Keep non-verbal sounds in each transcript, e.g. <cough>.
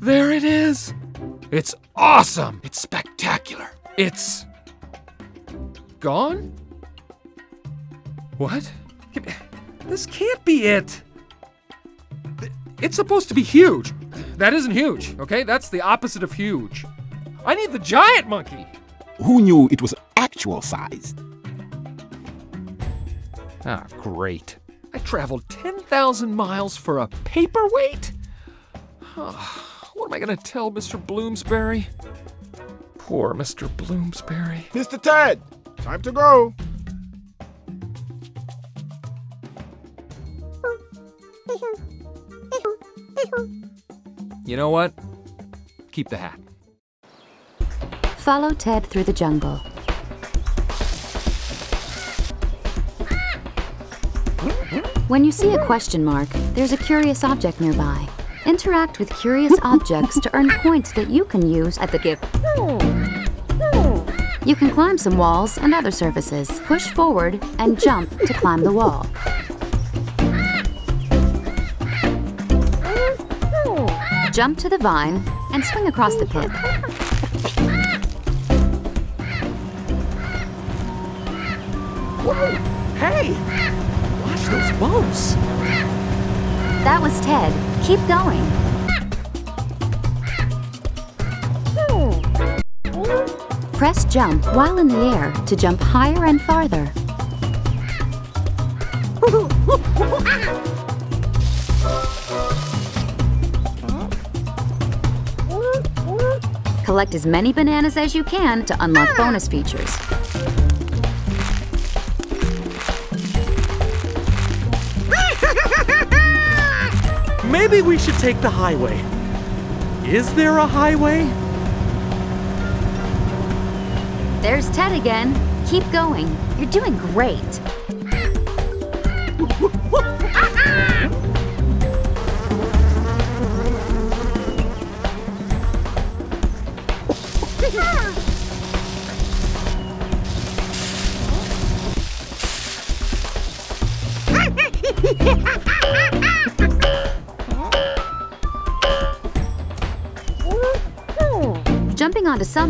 There it is. It's awesome. It's spectacular. It's gone? What? This can't be it. It's supposed to be huge. That isn't huge, okay? That's the opposite of huge. I need the giant monkey. Who knew it was actual size? Ah, great. I traveled 10,000 miles for a paperweight? what am I gonna tell Mr. Bloomsberry? Poor Mr. Bloomsberry. Mr. Ted, time to go. You know what? Keep the hat. Follow Ted through the jungle. When you see a question mark, there's a curious object nearby. Interact with curious objects to earn points that you can use at the gift. You can climb some walls and other surfaces, push forward, and jump to climb the wall. Jump to the vine and swing across the pit. Whoa! Hey! Watch those bumps! That was Ted. Keep going. Press jump while in the air to jump higher and farther. Collect as many bananas as you can to unlock bonus features. Maybe we should take the highway. Is there a highway? There's Ted again. Keep going. You're doing great.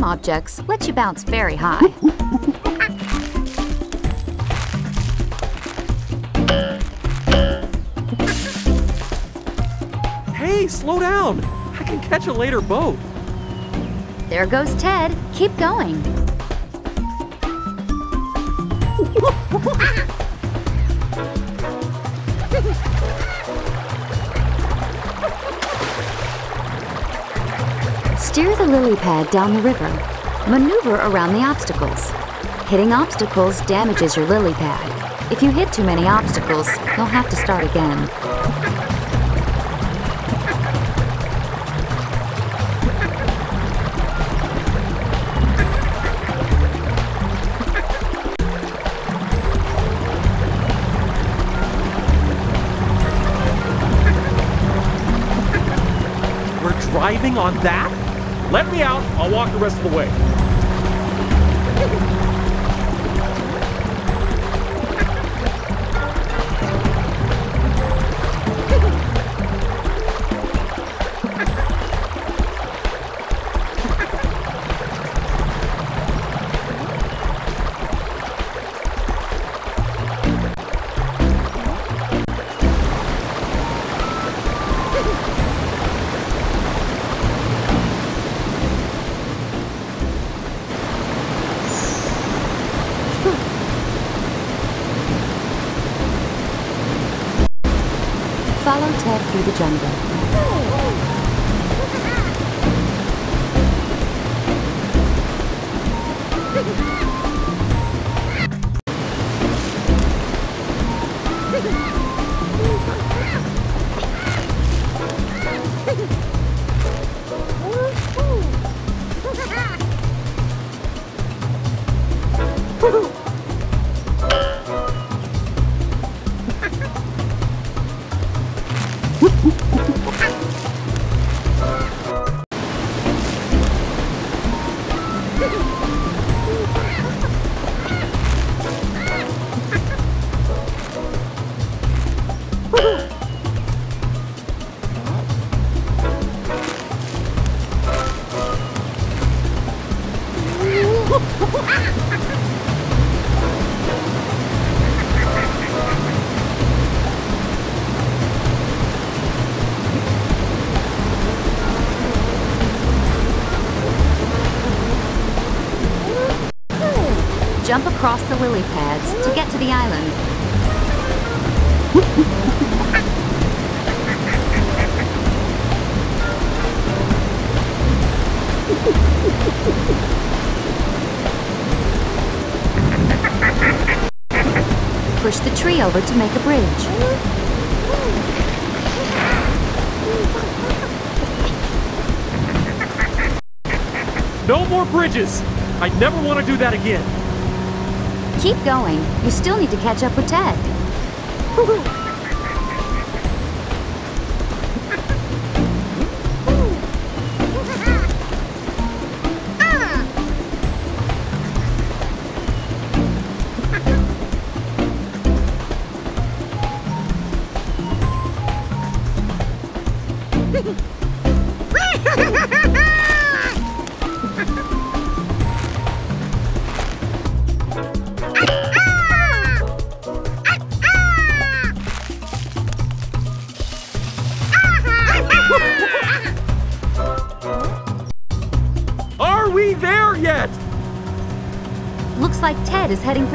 Some objects lets you bounce very high. Hey, slow down! I can catch a later boat. There goes Ted. Keep going. Steer lily pad down the river. Maneuver around the obstacles. Hitting obstacles damages your lily pad. If you hit too many obstacles, you'll have to start again. We're driving on that? Let me out. I'll walk the rest of the way. Jump across the lily pads to get to the island. Push the tree over to make a bridge. No more bridges! I never want to do that again. Keep going. You still need to catch up with Ted. Is heading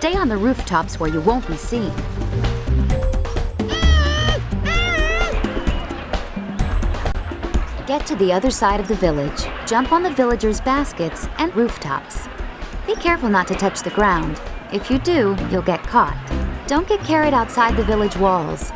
Stay on the rooftops where you won't be seen. Get to the other side of the village. Jump on the villagers' baskets and rooftops. Be careful not to touch the ground. If you do, you'll get caught. Don't get carried outside the village walls.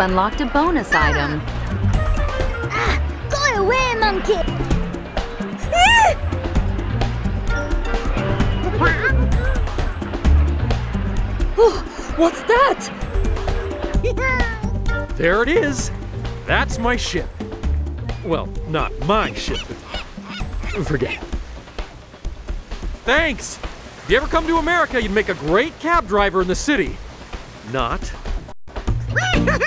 Unlocked a bonus item. Go away, monkey! What's that? There it is. That's my ship. Well, not my ship. Forget. Thanks. If you ever come to America, you'd make a great cab driver in the city. Not.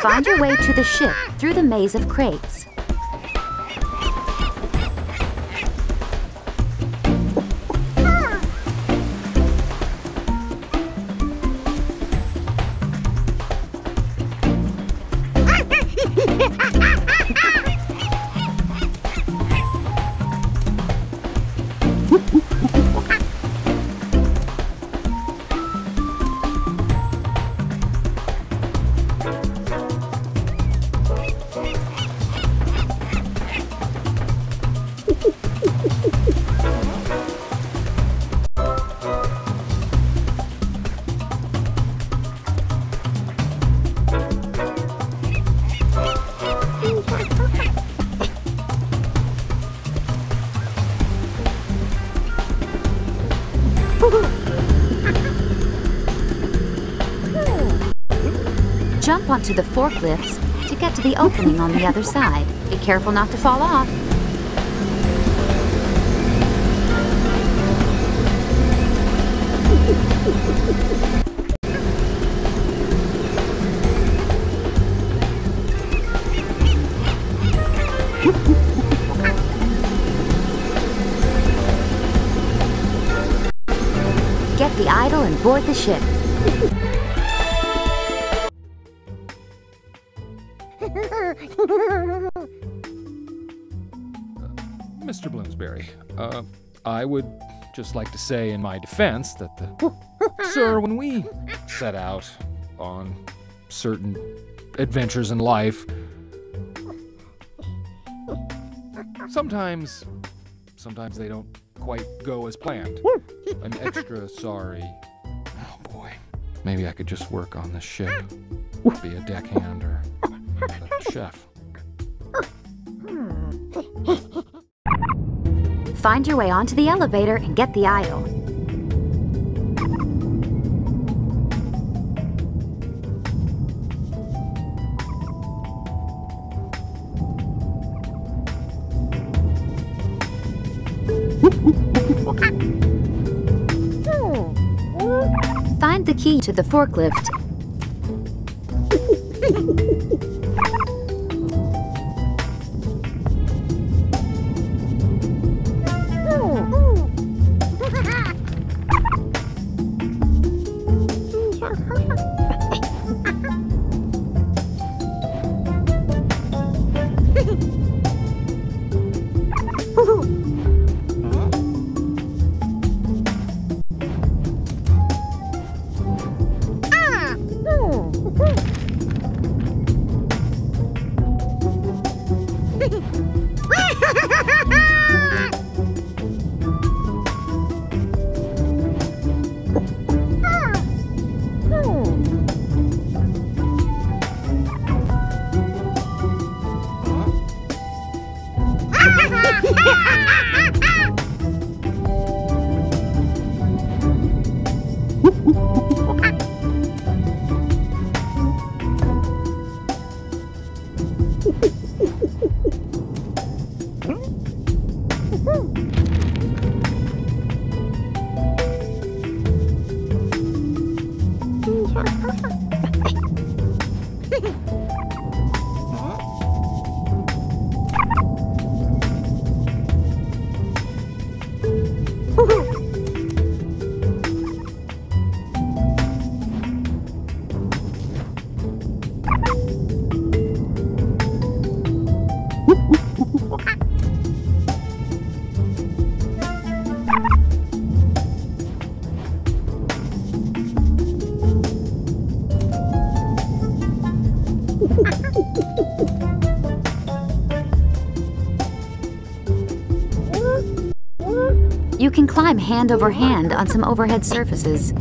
Find your way to the ship through the maze of crates. to the forklifts to get to the opening on the other side. Be careful not to fall off. Get the idol and board the ship. I would just like to say in my defense that the. Sir, when we set out on certain adventures in life, sometimes. Sometimes they don't quite go as planned. I'm extra sorry. Oh boy. Maybe I could just work on the ship. Be a deckhand or a chef. Find your way onto the elevator and get the aisle. Find the key to the forklift. Hand over hand on some overhead surfaces.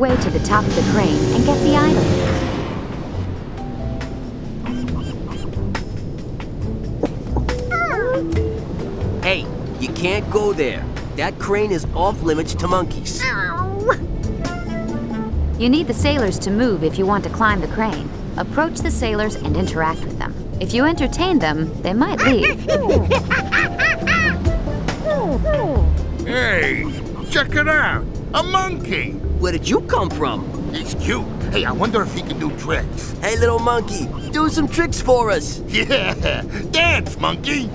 Way to the top of the crane and get the idol. Hey, you can't go there. That crane is off limits to monkeys. You need the sailors to move if you want to climb the crane. Approach the sailors and interact with them. If you entertain them, they might leave. <laughs> Hey, check it out. A monkey. Where did you come from? He's cute. Hey, I wonder if he can do tricks. Hey, little monkey, do some tricks for us. <laughs> Yeah, dance, monkey.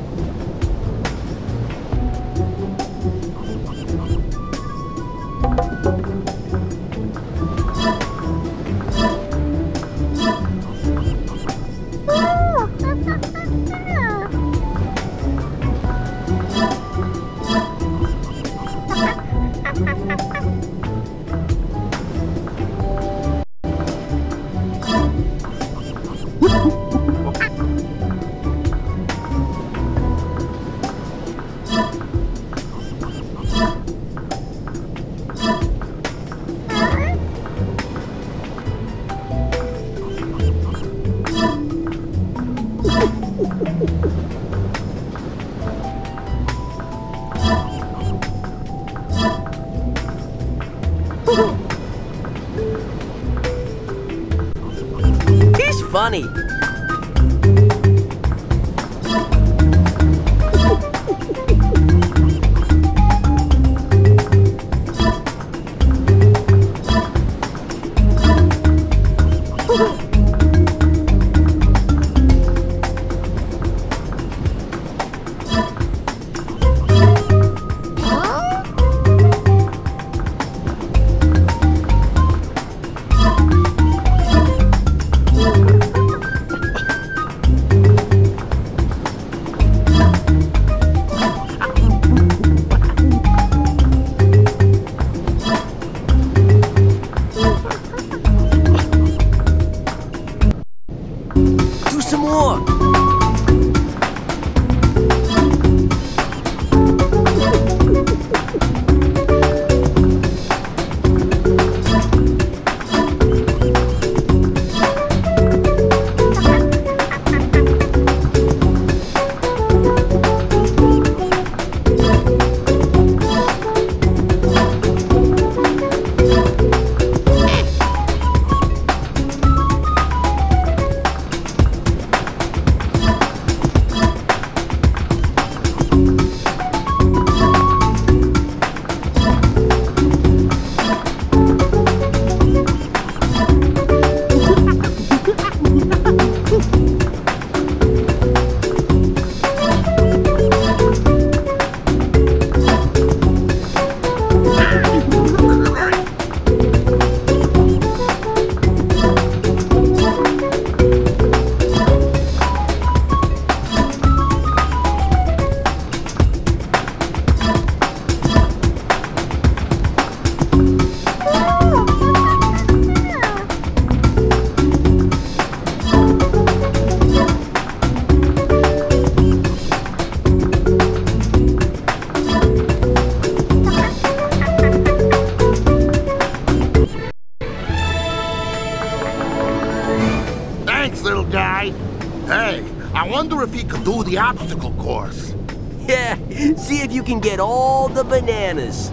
Bananas.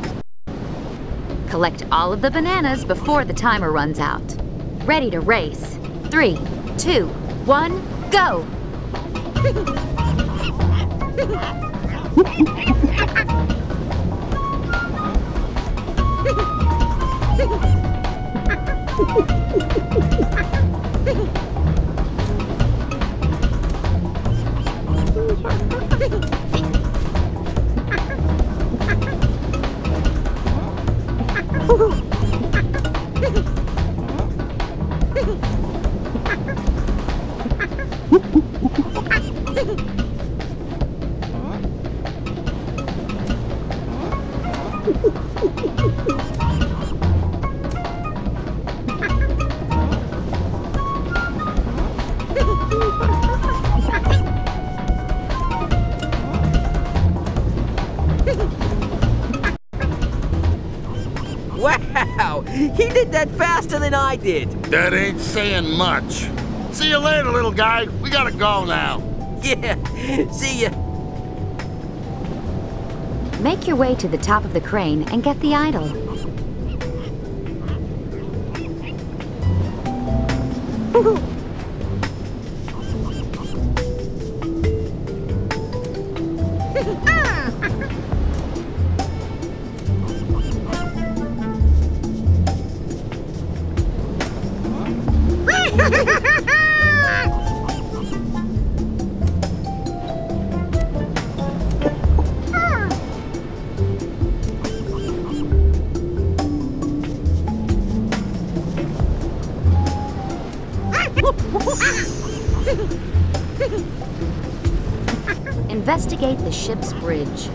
Collect all of the bananas before the timer runs out. Ready to race. Three, two, one, go! Than I did. That ain't saying much. See you later, little guy. We gotta go now. Yeah, <laughs> see ya. Make your way to the top of the crane and get the idol. Ship's bridge.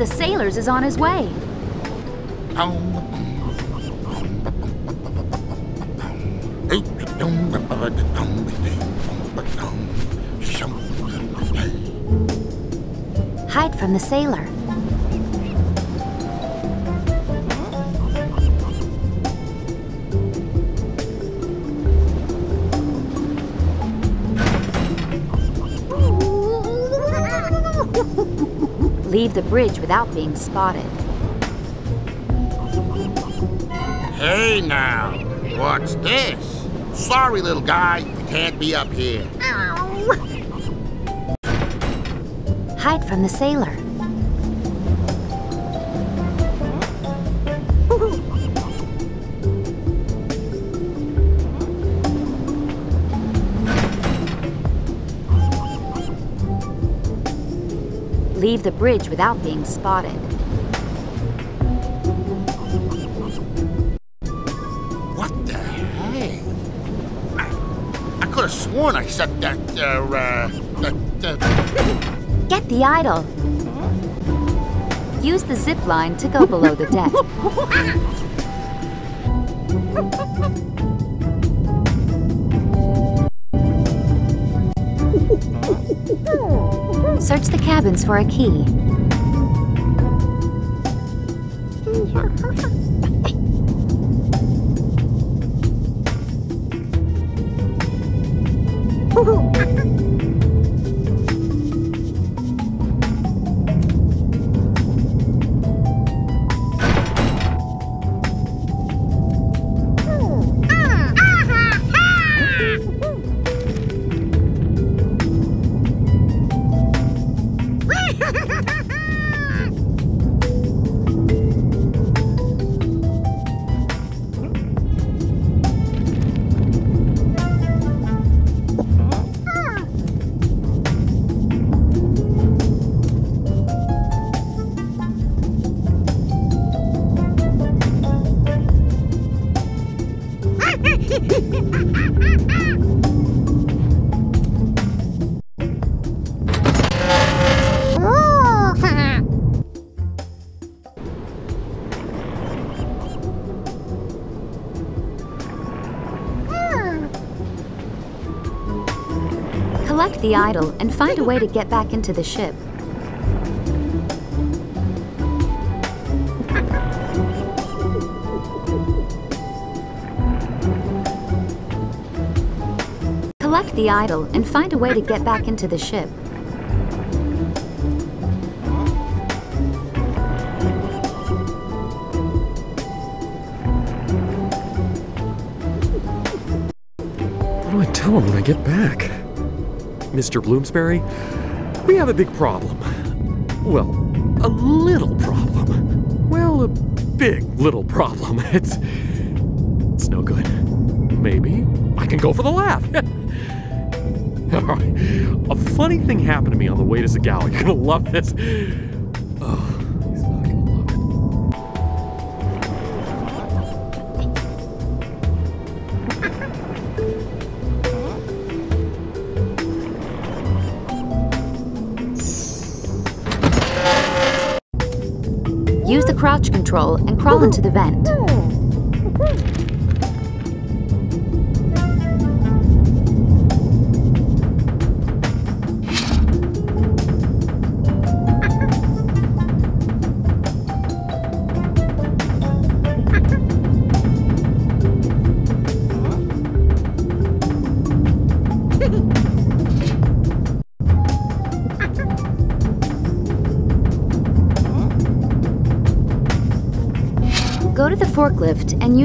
The sailors is on his way. Hide from the sailor. Leave the bridge without being spotted. Hey now, what's this? Sorry, little guy, you can't be up here. Hide from the sailor. Leave the bridge without being spotted. What the heck? I, I could have sworn I set that, uh, uh, that, uh... Get the idol. Use the zip line to go below the deck. <laughs> Search the cabins for a key. The idol and find a way to get back into the ship. Collect the idol and find a way to get back into the ship. What do I tell him when I get back? Mr. Bloomsberry, we have a big problem. Well, a little problem. Well, a big little problem. <laughs> It's. It's no good. Maybe I can go for the laugh. <laughs> All right. A funny thing happened to me on the way to Zagawa. You're gonna love this. Crawl into the vent.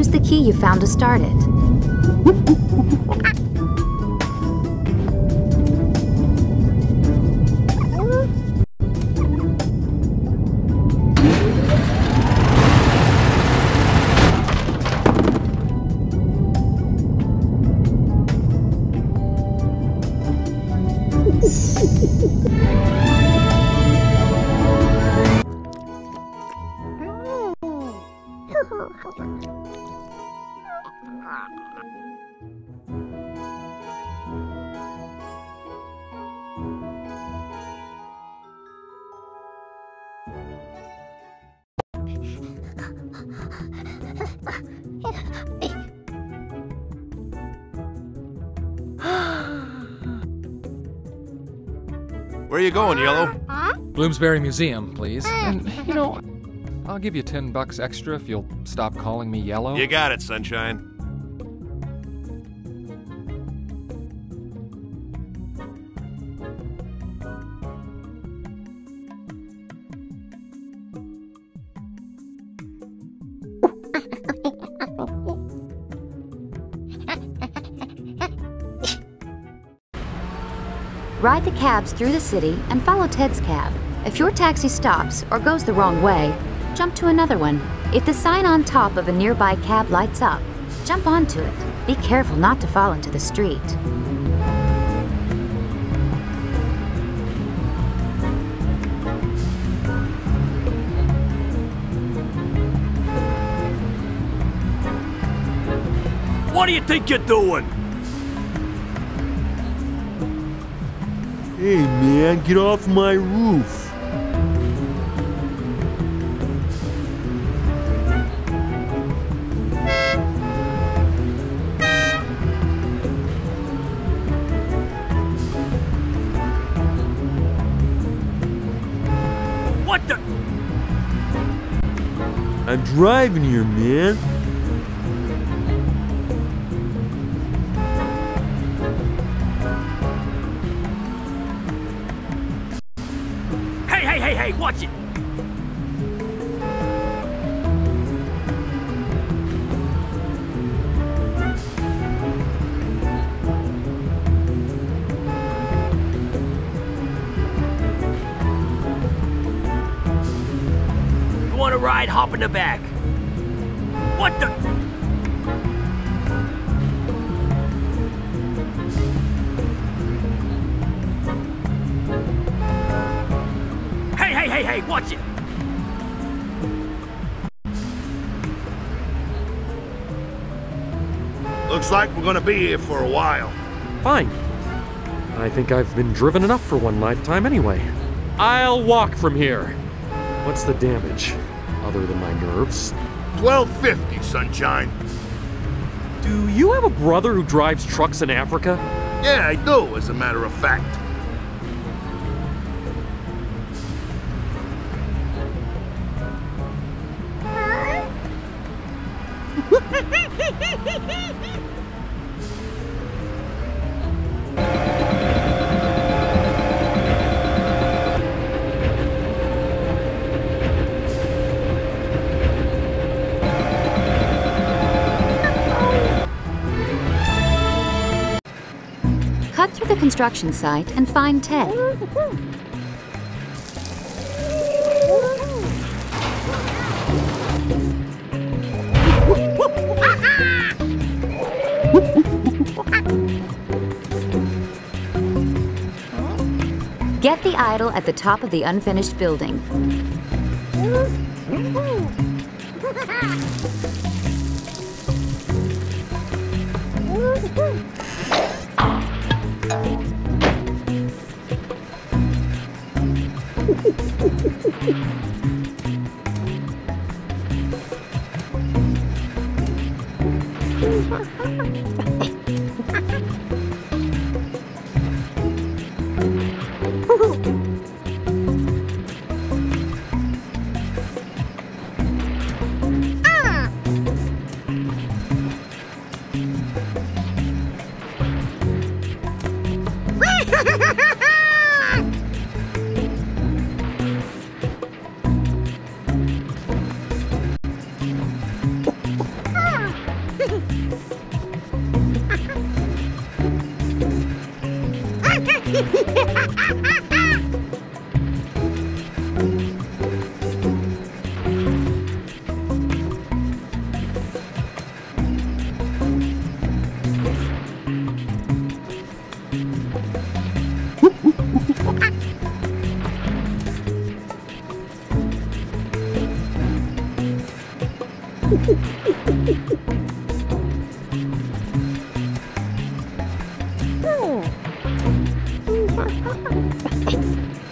Use the key you found to start it. Bloomsberry Museum, please. And, you know, I'll give you 10 bucks extra if you'll stop calling me yellow. You got it, Sunshine. Ride the cabs through the city and follow Ted's cab. If your taxi stops or goes the wrong way, jump to another one. If the sign on top of a nearby cab lights up, jump onto it. Be careful not to fall into the street. What do you think you're doing? Hey man, get off my roof. I'm driving here, man. Gonna be here for a while. Fine. I think I've been driven enough for one lifetime anyway. I'll walk from here. What's the damage? Other than my nerves? 1250, sunshine. Do you have a brother who drives trucks in Africa? Yeah, I do, as a matter of fact. Construction site and find Ted. Get the idol at the top of the unfinished building. 私?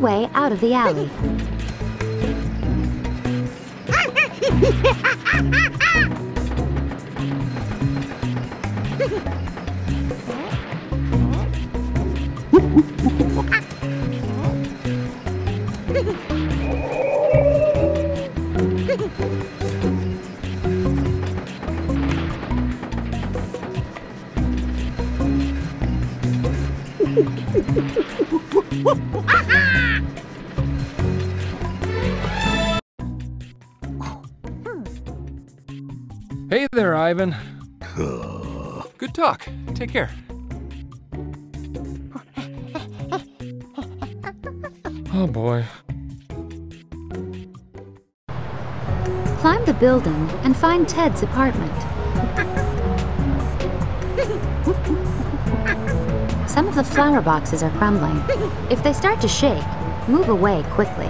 Way out of the alley. Good talk. Take care. Oh boy. Climb the building and find Ted's apartment. Some of the flower boxes are crumbling. If they start to shake, move away quickly.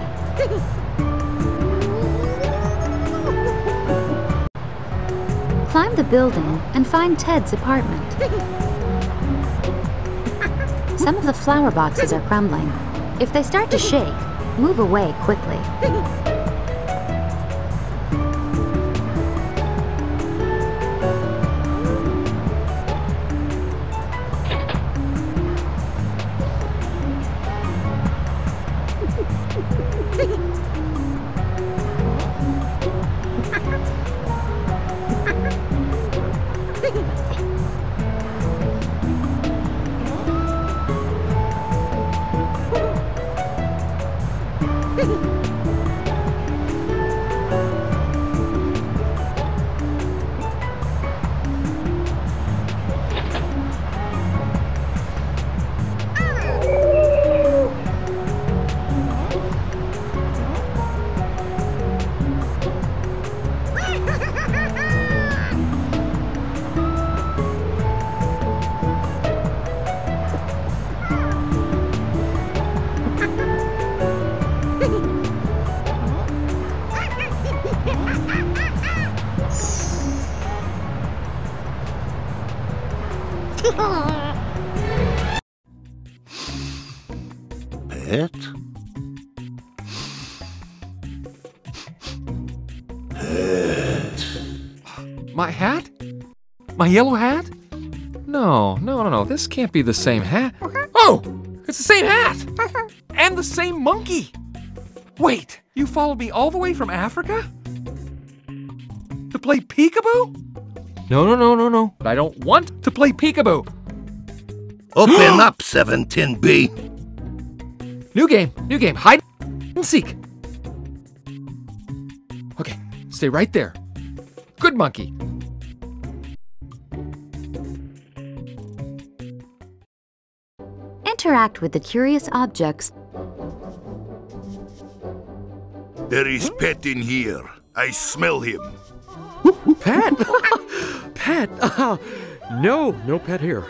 Building and find Ted's apartment. Some of the flower boxes are crumbling. If they start to shake, move away quickly. My yellow hat? No, no, no, no. This can't be the same hat. Oh! It's the same hat! Uh-huh. And the same monkey! Wait, you followed me all the way from Africa? To play peekaboo? No, no, no, no, no. I don't want to play peekaboo. Open <gasps> up, 17B. New game, new game. Hide and seek. Okay, stay right there. Good monkey. Interact with the curious objects. There is pet in here. I smell him. Pet? <laughs> pet? Uh, no, no pet here.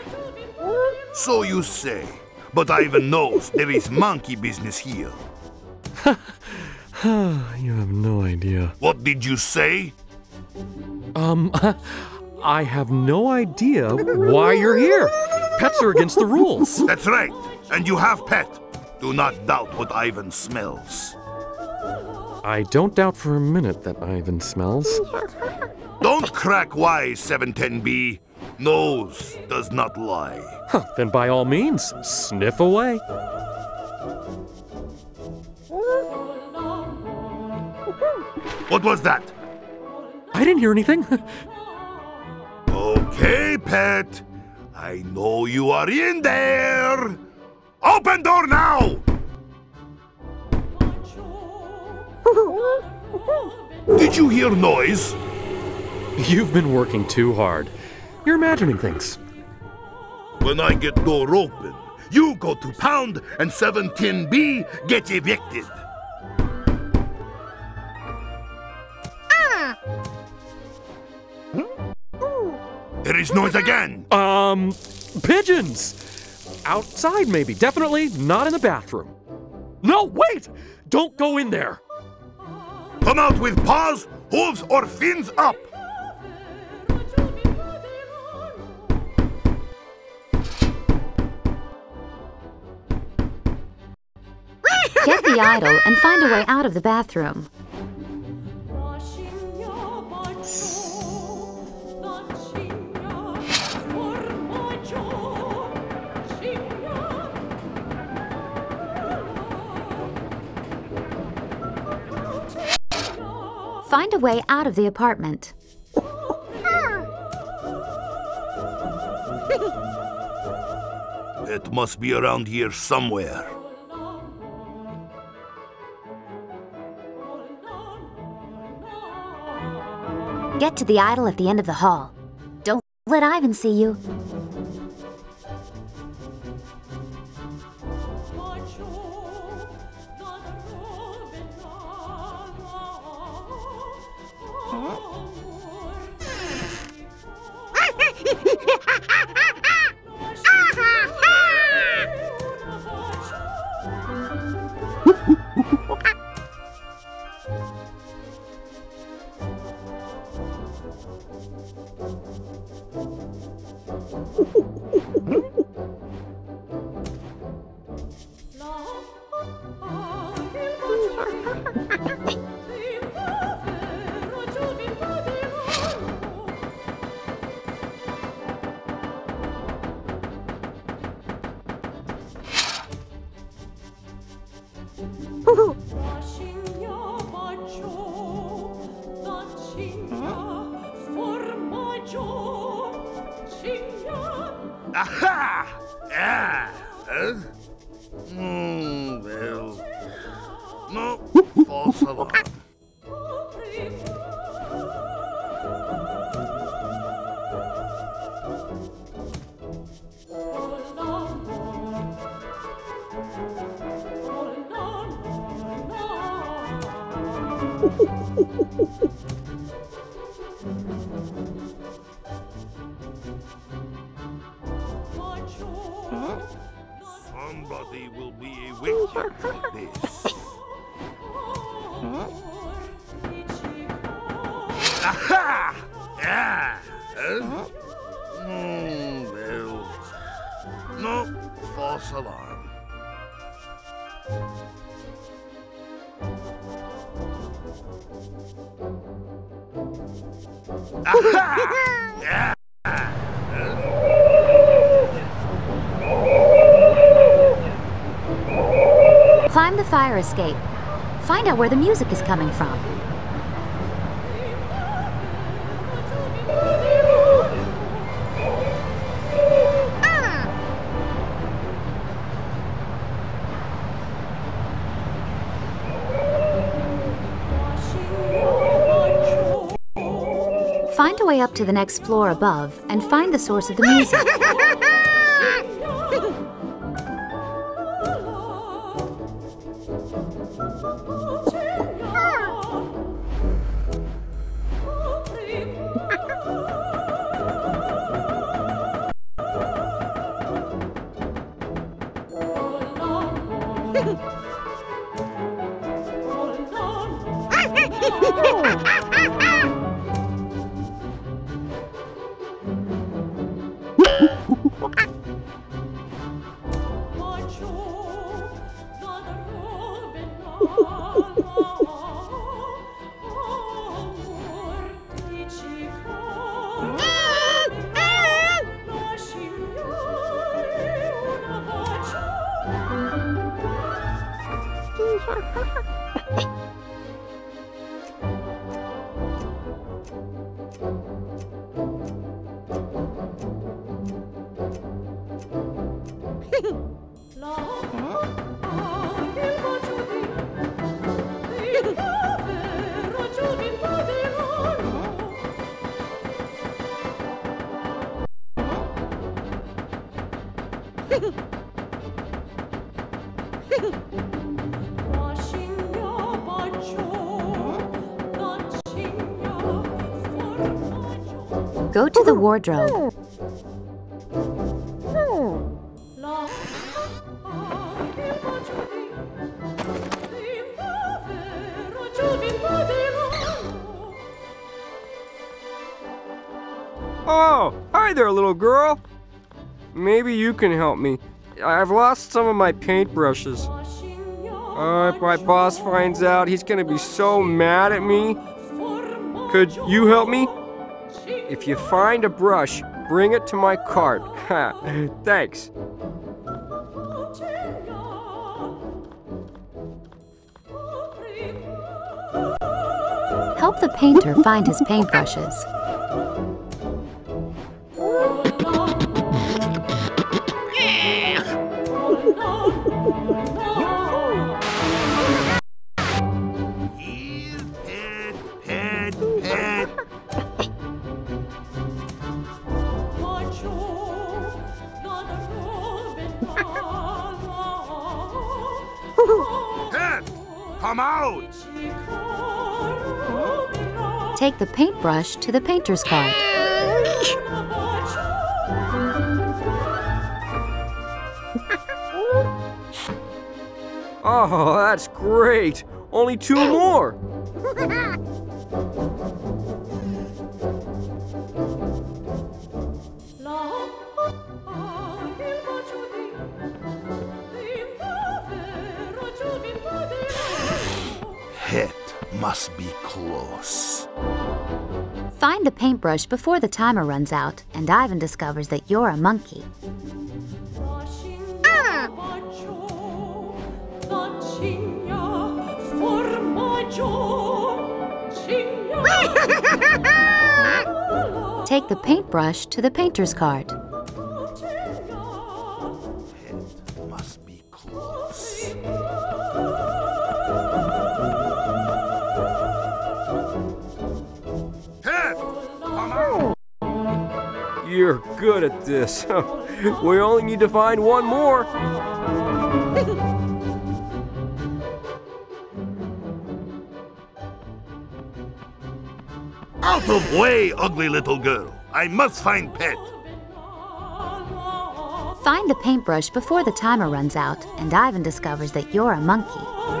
So you say. But Ivan knows there is monkey business here. <laughs> you have no idea. What did you say? Um, <laughs> I have no idea why you're here. Pets are against the rules. That's right. And you have pet. Do not doubt what Ivan smells. I don't doubt for a minute that Ivan smells. Don't crack wise, 710B. Nose does not lie. Huh, then by all means, sniff away. What was that? I didn't hear anything. <laughs> okay, pet. I know you are in there. Open door now! <laughs> Did you hear noise? You've been working too hard. You're imagining things. When I get door open, you go to pound and 710B get evicted. There is noise again. Um, pigeons. Outside, maybe. Definitely not in the bathroom. No, wait! Don't go in there. Come out with paws, hooves, or fins up. Get the idol and find a way out of the bathroom. Find a way out of the apartment. It must be around here somewhere. Get to the idol at the end of the hall. Don't let Ivan see you. Fire escape. Find out where the music is coming from. Find a way up to the next floor above and find the source of the music. <laughs> Ha ha ha! Go to the wardrobe. Oh, hi there, little girl. Maybe you can help me. I've lost some of my paintbrushes. Uh, if my boss finds out, he's gonna be so mad at me. Could you help me? If you find a brush, bring it to my cart. <laughs> Thanks. Help the painter find his paintbrushes. The paintbrush to the painter's cart. Oh, that's great. Only two more. Paintbrush before the timer runs out, and Ivan discovers that you're a monkey. Ah! Take the paintbrush to the painter's cart. You're good at this. <laughs> we only need to find one more. <laughs> Out of way, ugly little girl. I must find Pet. Find the paintbrush before the timer runs out, and Ivan discovers that you're a monkey.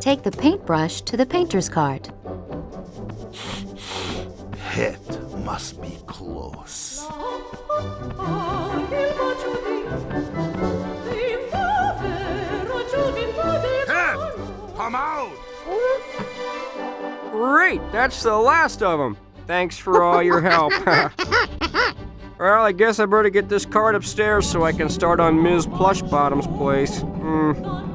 Take the paintbrush to the painter's cart. Pet must be close. Pet, come out! Great, that's the last of them. Thanks for all your help. <laughs> well, I guess I better get this card upstairs so I can start on Ms. Plushbottom's place. Hmm.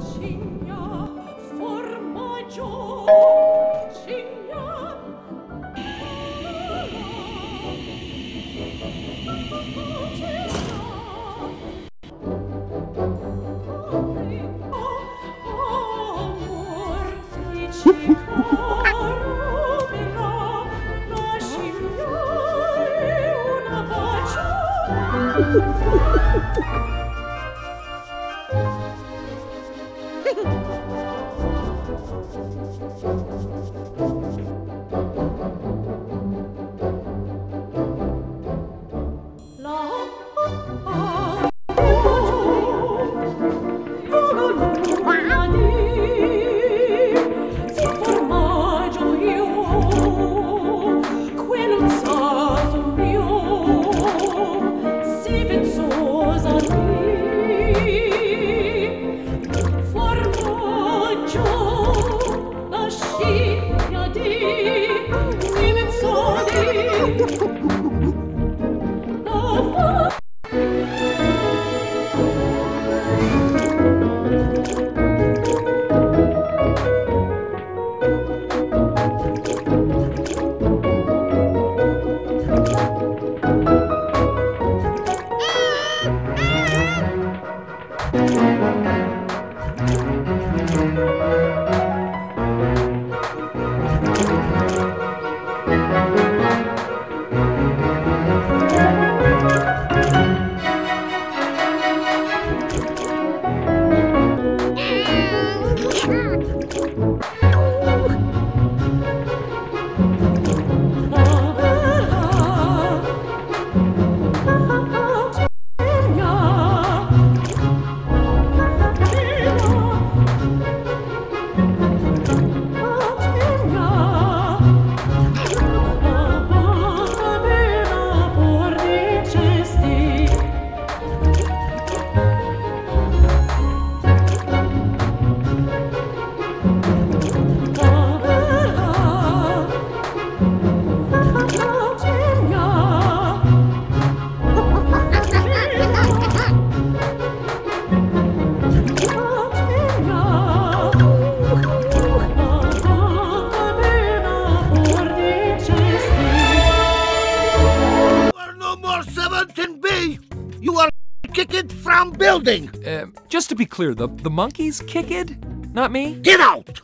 Building. Uh, just to be clear, the, the monkeys kick it, not me? Get out!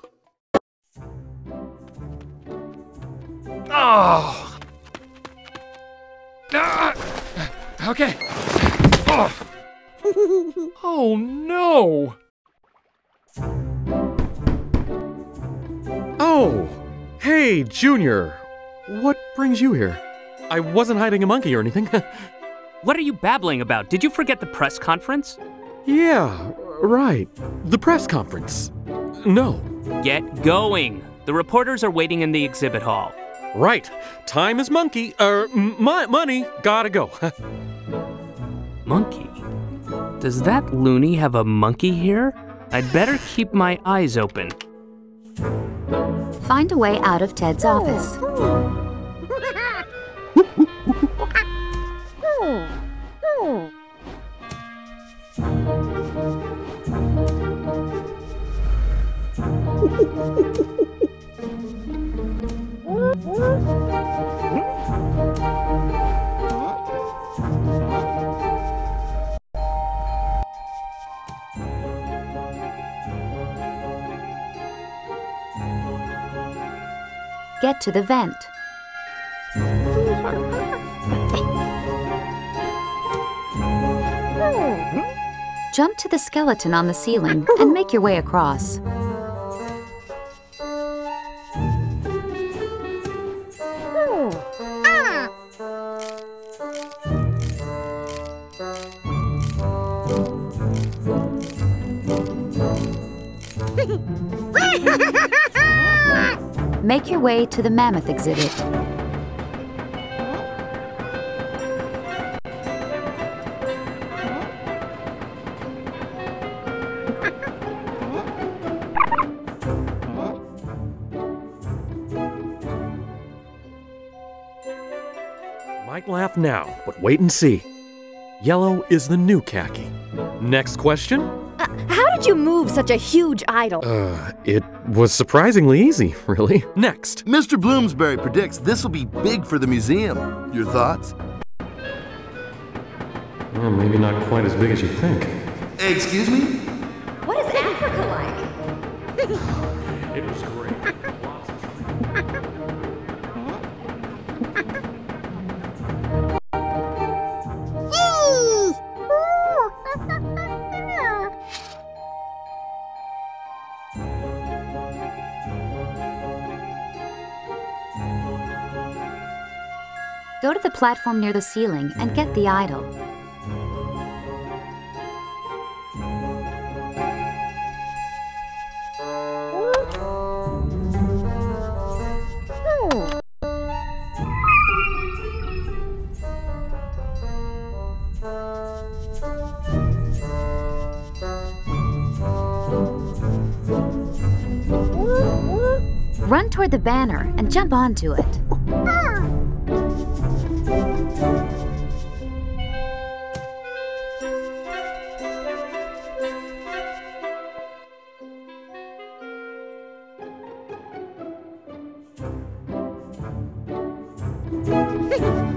Oh. Ah. Okay. Oh. oh no. Oh, hey, Junior. What brings you here? I wasn't hiding a monkey or anything. <laughs> what are you babbling about? Did you forget the press conference? Yeah, right. The press conference. No. Get going. The reporters are waiting in the exhibit hall. Right. Time is monkey. Er, my money. Gotta go. <laughs> monkey? Does that loony have a monkey here? I'd better keep my eyes open. Find a way out of Ted's office. Get to the vent. Jump to the skeleton on the ceiling and make your way across. <laughs> Make your way to the mammoth exhibit. Might laugh now, but wait and see. Yellow is the new khaki. Next question? Move such a huge idol? Uh, it was surprisingly easy, <laughs> really. Next. Mr. Bloomsberry predicts this will be big for the museum. Your thoughts? Well, maybe not quite as big as you think. Excuse me? Platform near the ceiling and get the idol. Run toward the banner and jump onto it. Ooh.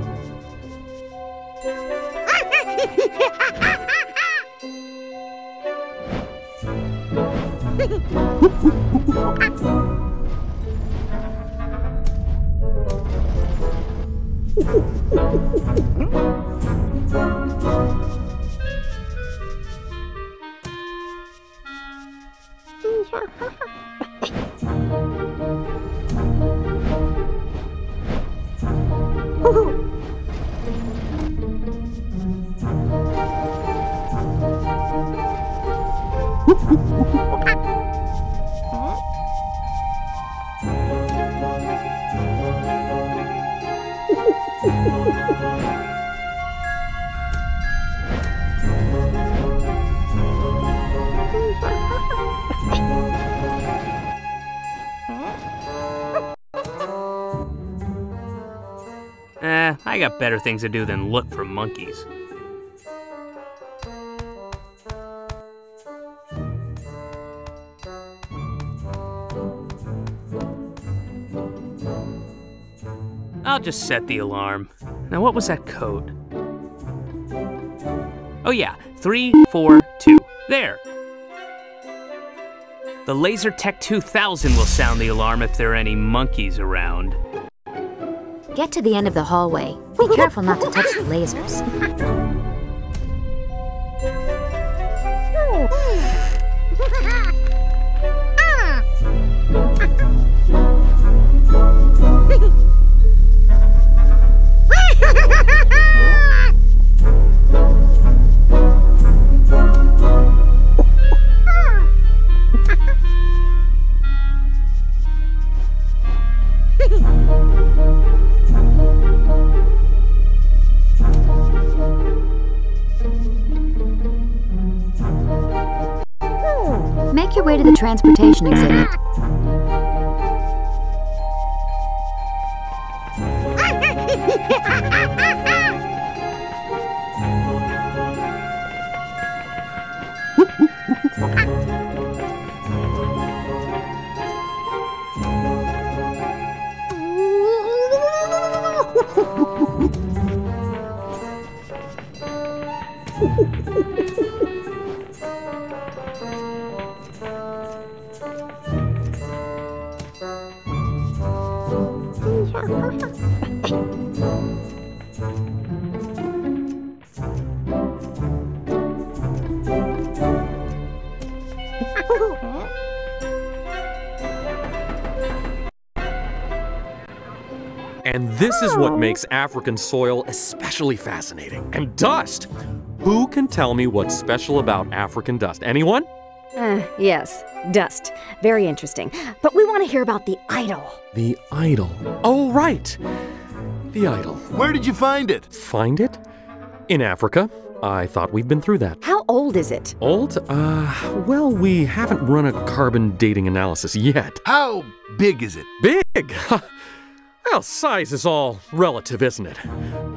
I got better things to do than look for monkeys. I'll just set the alarm. Now, what was that code? Oh, yeah, three, four, two. There. The Laser Tech 2000 will sound the alarm if there are any monkeys around. Get to the end of the hallway. Be careful not to touch the lasers. <laughs> way to the transportation exhibit. Is what makes African soil especially fascinating. And dust! Who can tell me what's special about African dust? Anyone? Uh, yes, dust. Very interesting. But we want to hear about the idol. The idol. Oh, right. The idol. Where did you find it? Find it? In Africa. I thought we'd been through that. How old is it? Old? Uh, well, we haven't run a carbon dating analysis yet. How big is it? Big? <laughs> well, size is all relative, isn't it?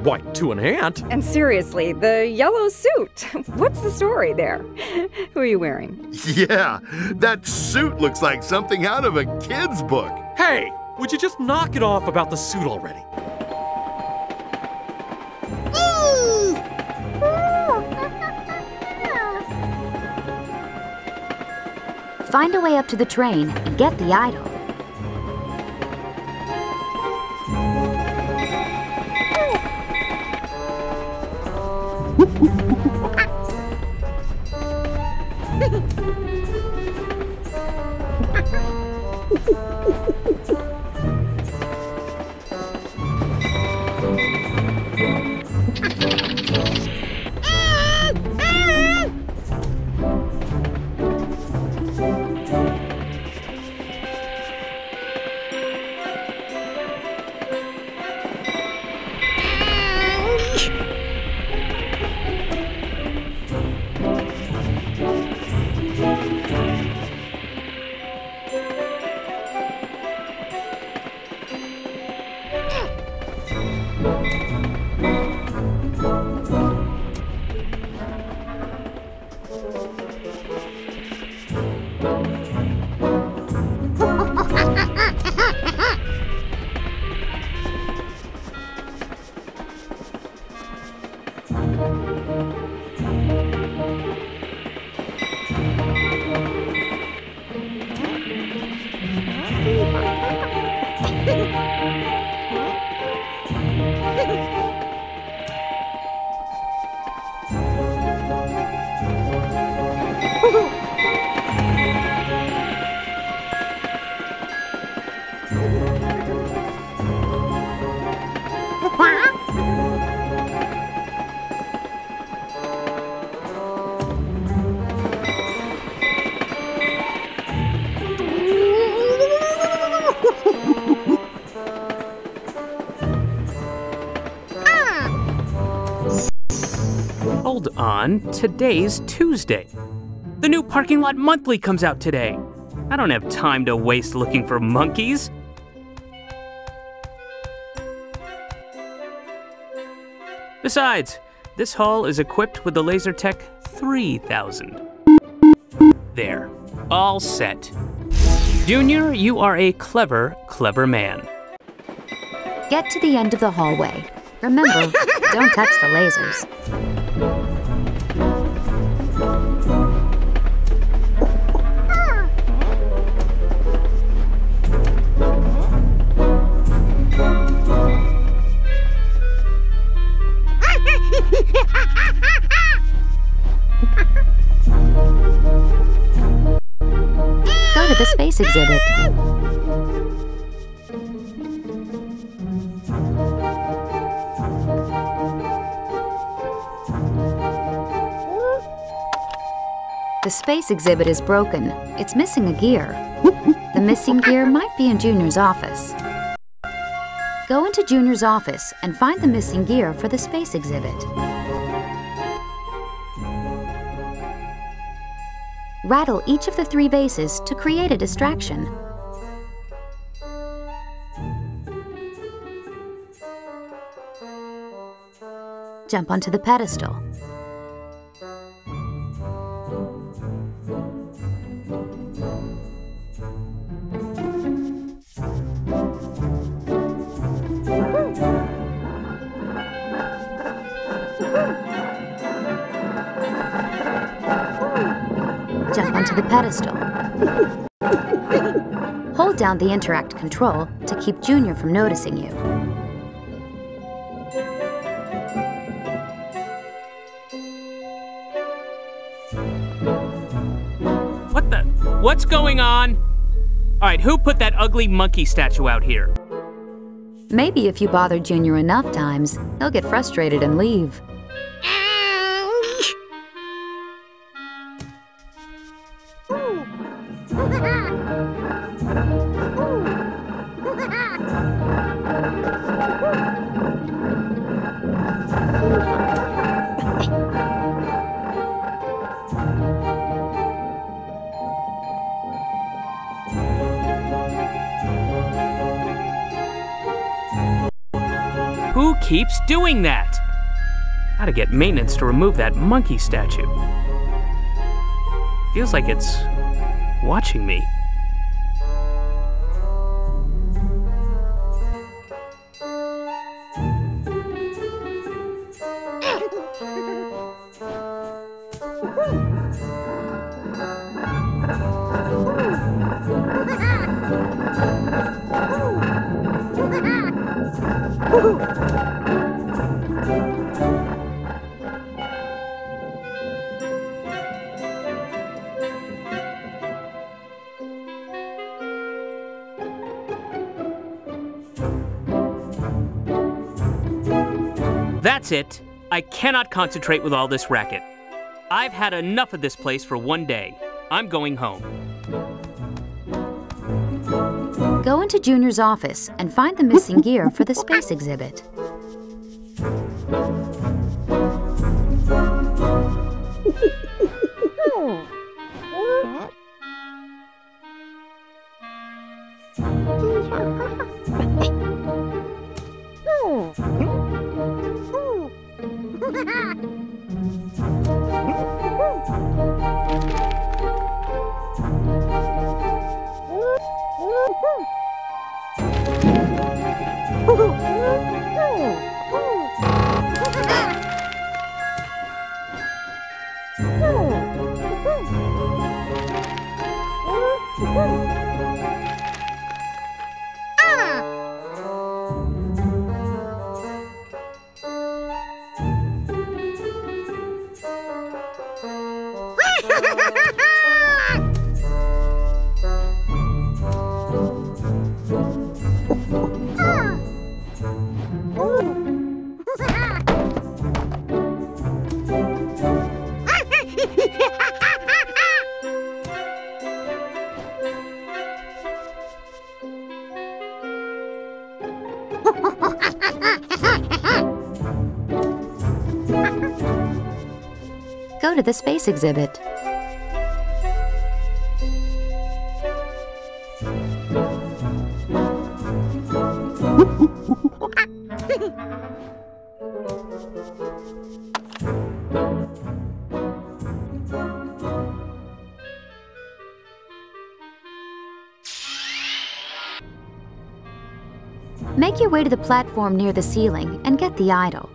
White to an ant. And seriously, the yellow suit. <laughs> What's the story there? <laughs> Who are you wearing? Yeah, that suit looks like something out of a kid's book. Hey, would you just knock it off about the suit already? <laughs> Find a way up to the train and get the idol. On, today's Tuesday. The new Parking Lot Monthly comes out today. I don't have time to waste looking for monkeys. Besides, this hall is equipped with the LaserTech 3000. There, all set. Junior, you are a clever, clever man. Get to the end of the hallway. Remember, don't touch the lasers. Exhibit. The space exhibit is broken. It's missing a gear. The missing gear might be in Junior's office. Go into Junior's office and find the missing gear for the space exhibit. Rattle each of the three vases to create a distraction. Jump onto the pedestal. The pedestal. Hold down the interact control to keep Junior from noticing you. What the? What's going on? All right, who put that ugly monkey statue out here? Maybe if you bother Junior enough times, he'll get frustrated and leave. Doing that? Gotta get maintenance to remove that monkey statue. Feels like it's watching me. That's it. I cannot concentrate with all this racket. I've had enough of this place for one day. I'm going home. Go into Junior's office and find the missing gear for the space exhibit. To the space exhibit. Make your way to the platform near the ceiling and get the idol.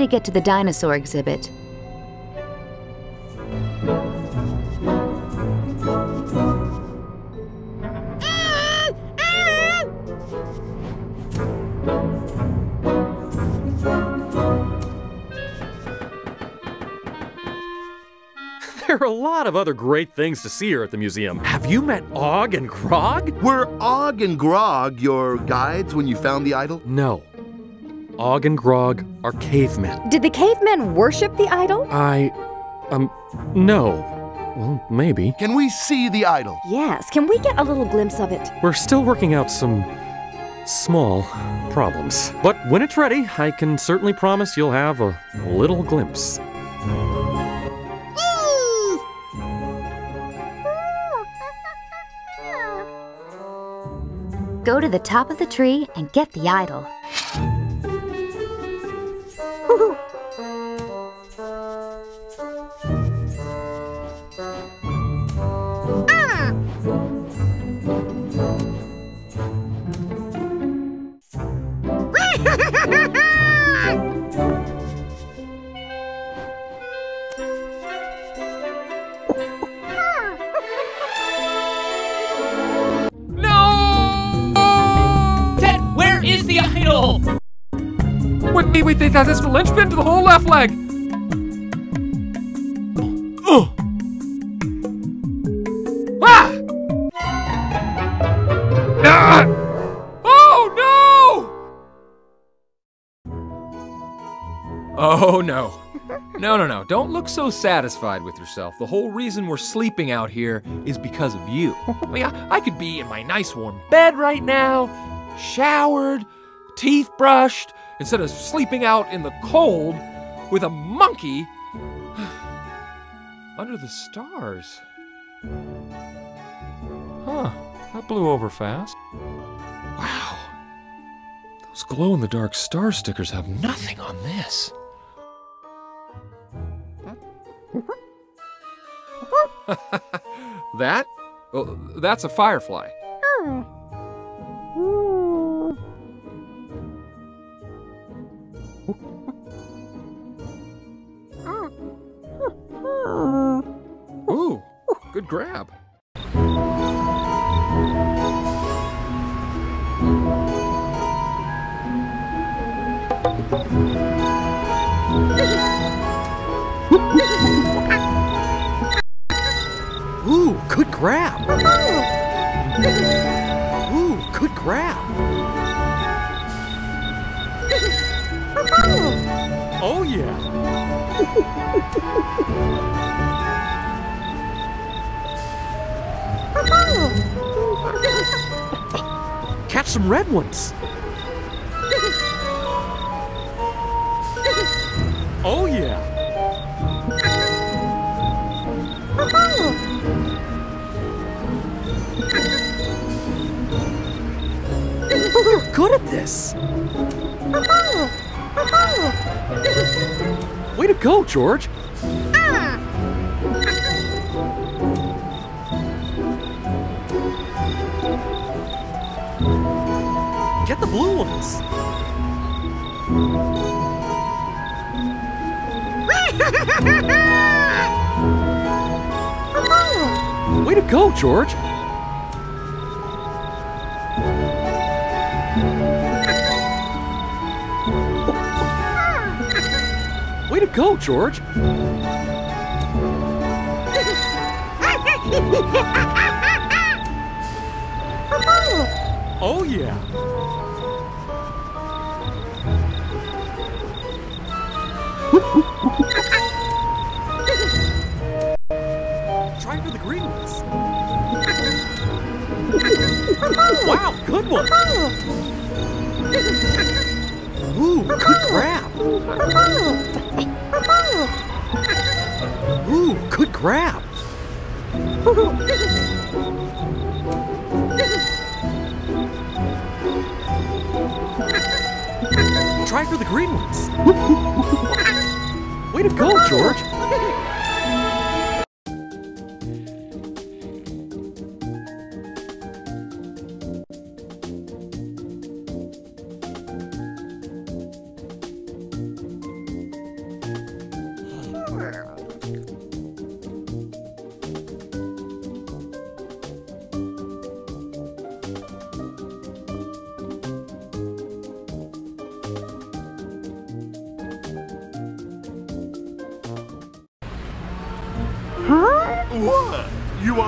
To get to the dinosaur exhibit. <laughs> There are a lot of other great things to see here at the museum. Have you met Og and Grog? Were Og and Grog your guides when you found the idol? No. Og and Grog are cavemen. Did the cavemen worship the idol? I. um, no. Well, maybe. Can we see the idol? Yes. Can we get a little glimpse of it? We're still working out some small problems. But when it's ready, I can certainly promise you'll have a little glimpse. Go to the top of the tree and get the idol. No! <laughs> wait, wait, that- that's the linchpin to the whole left leg. Oh. <gasps> Ah! Ah! Oh no! Oh no. No, no, no. Don't look so satisfied with yourself. The whole reason we're sleeping out here is because of you. I mean, I, I could be in my nice warm bed right now, showered, teeth brushed, instead of sleeping out in the cold with a monkey <sighs> under the stars. Huh, that blew over fast. Wow. Those glow in the dark star stickers have nothing on this. <laughs> that? Well, that's a firefly. Hmm. Ooh, good grab. Ooh, good grab. Ooh, good grab. Oh, yeah. Catch some red ones. Oh, yeah. You're good at this. Way to go, George. Get the blue ones. <laughs> Way to go, George. Go, George. <laughs> Oh, yeah. Try for the green ones. Wow, good one. Ooh, good grab. Grab. <laughs> Try for the green ones. Way to go, George.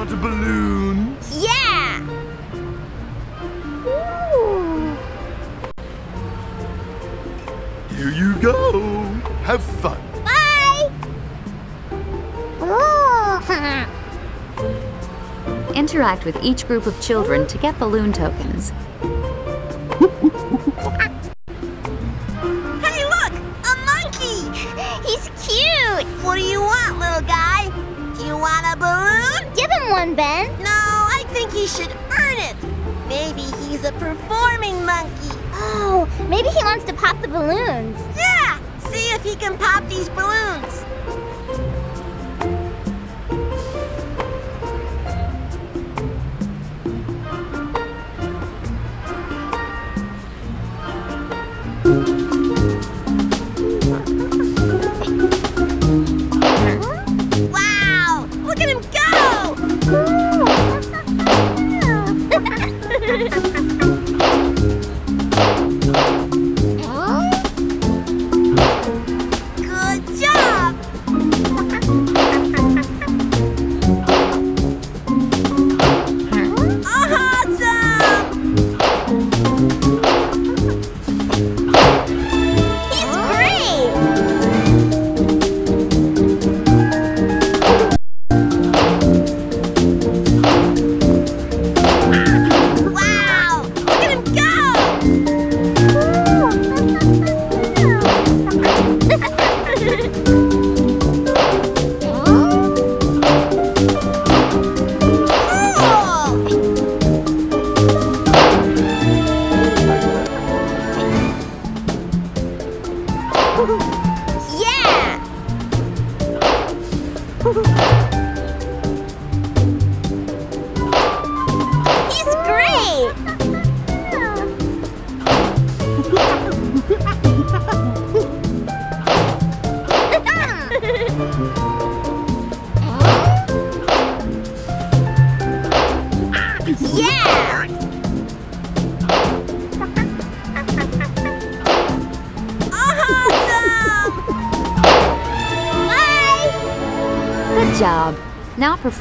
You want a balloon? Yeah! Here you go. Have fun. Bye! <laughs> Interact with each group of children to get balloon tokens. Maybe he wants to pop the balloons. Yeah! See if he can pop these balloons.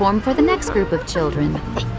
For the next group of children.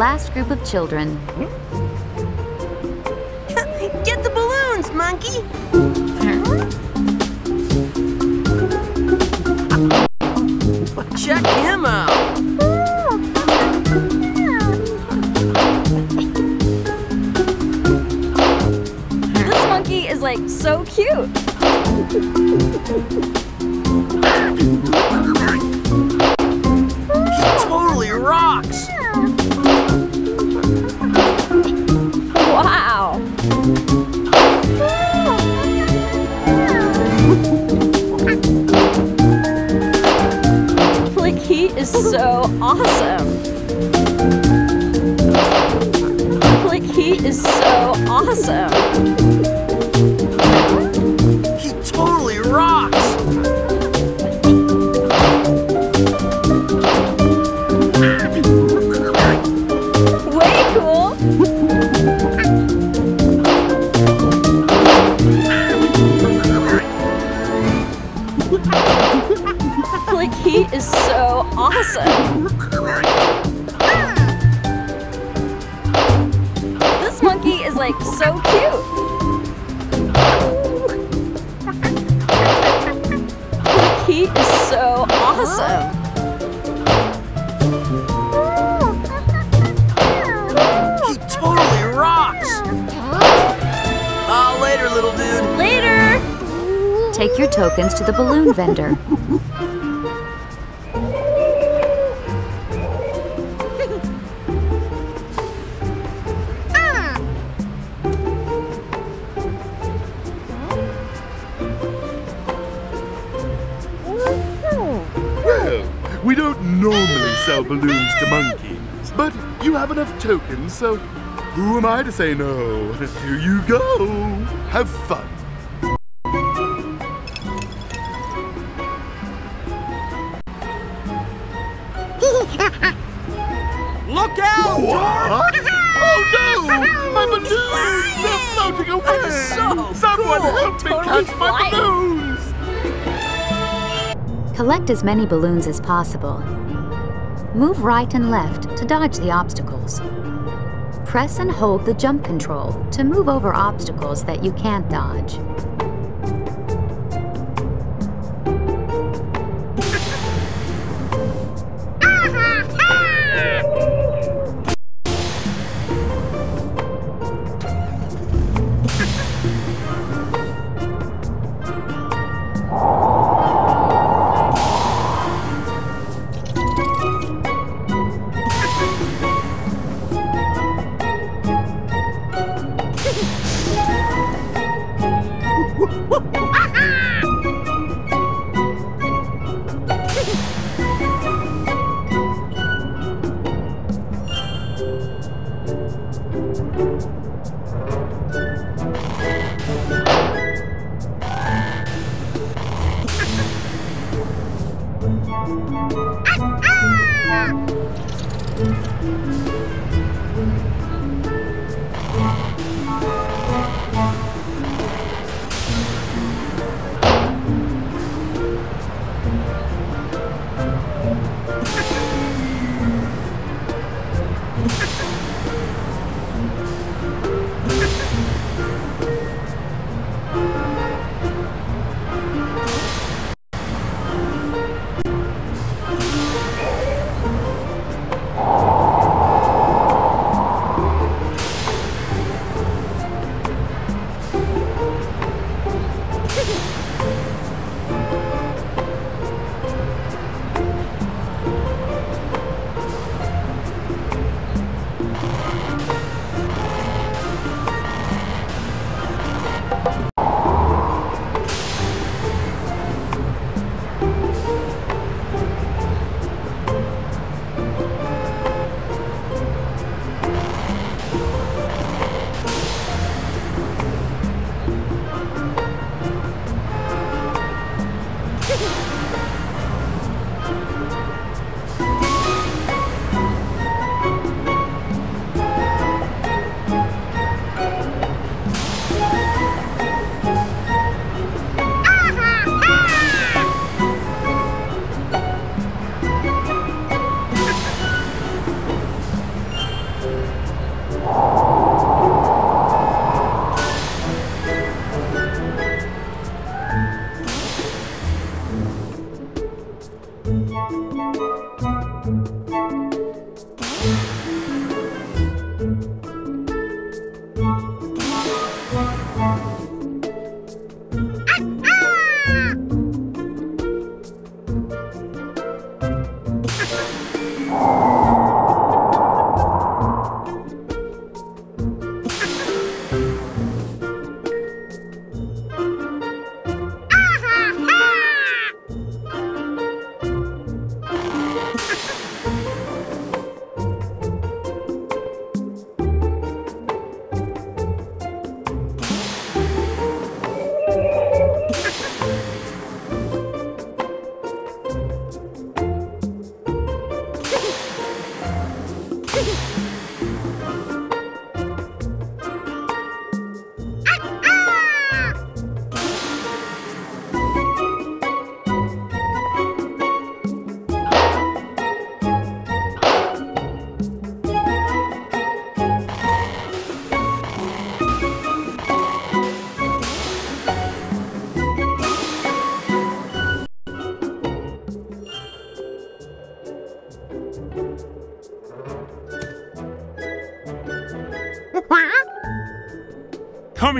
Last group of children. Well, we don't normally sell balloons to monkeys, but you have enough tokens, so who am I to say no? Here <laughs> you go. Collect as many balloons as possible. Move right and left to dodge the obstacles. Press and hold the jump control to move over obstacles that you can't dodge.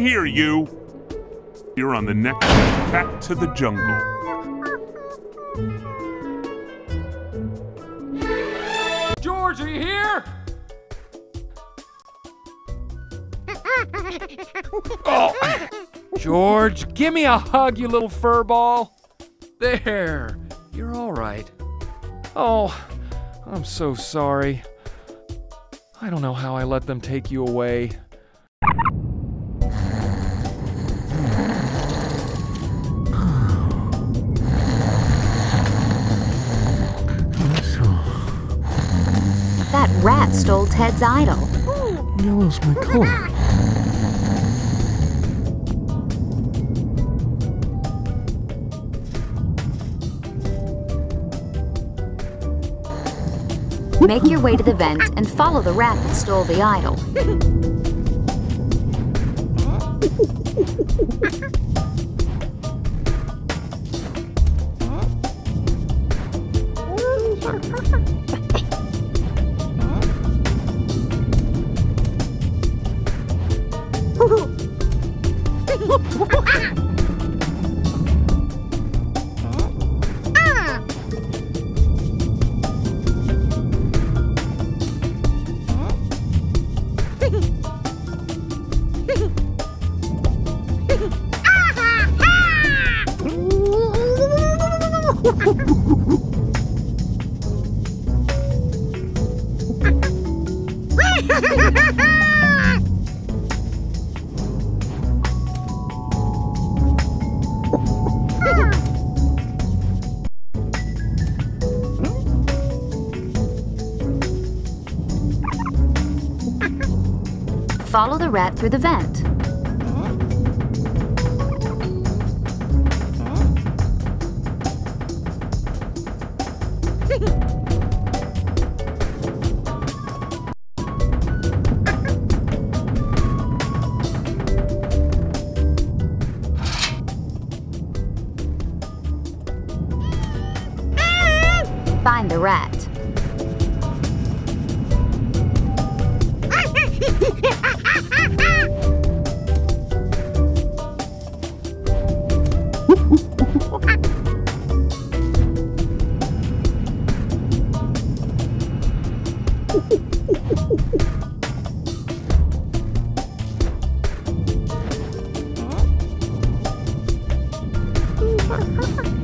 Here, you! You're on the next back to the jungle. George, are you here? Oh, <laughs> George, give me a hug, you little furball. There, you're all right. Oh, I'm so sorry. I don't know how I let them take you away. Rat stole Ted's idol. Yellow's my color. Make your way to the vent and follow the rat that stole the idol. <laughs> rat through the vent. ха ха ха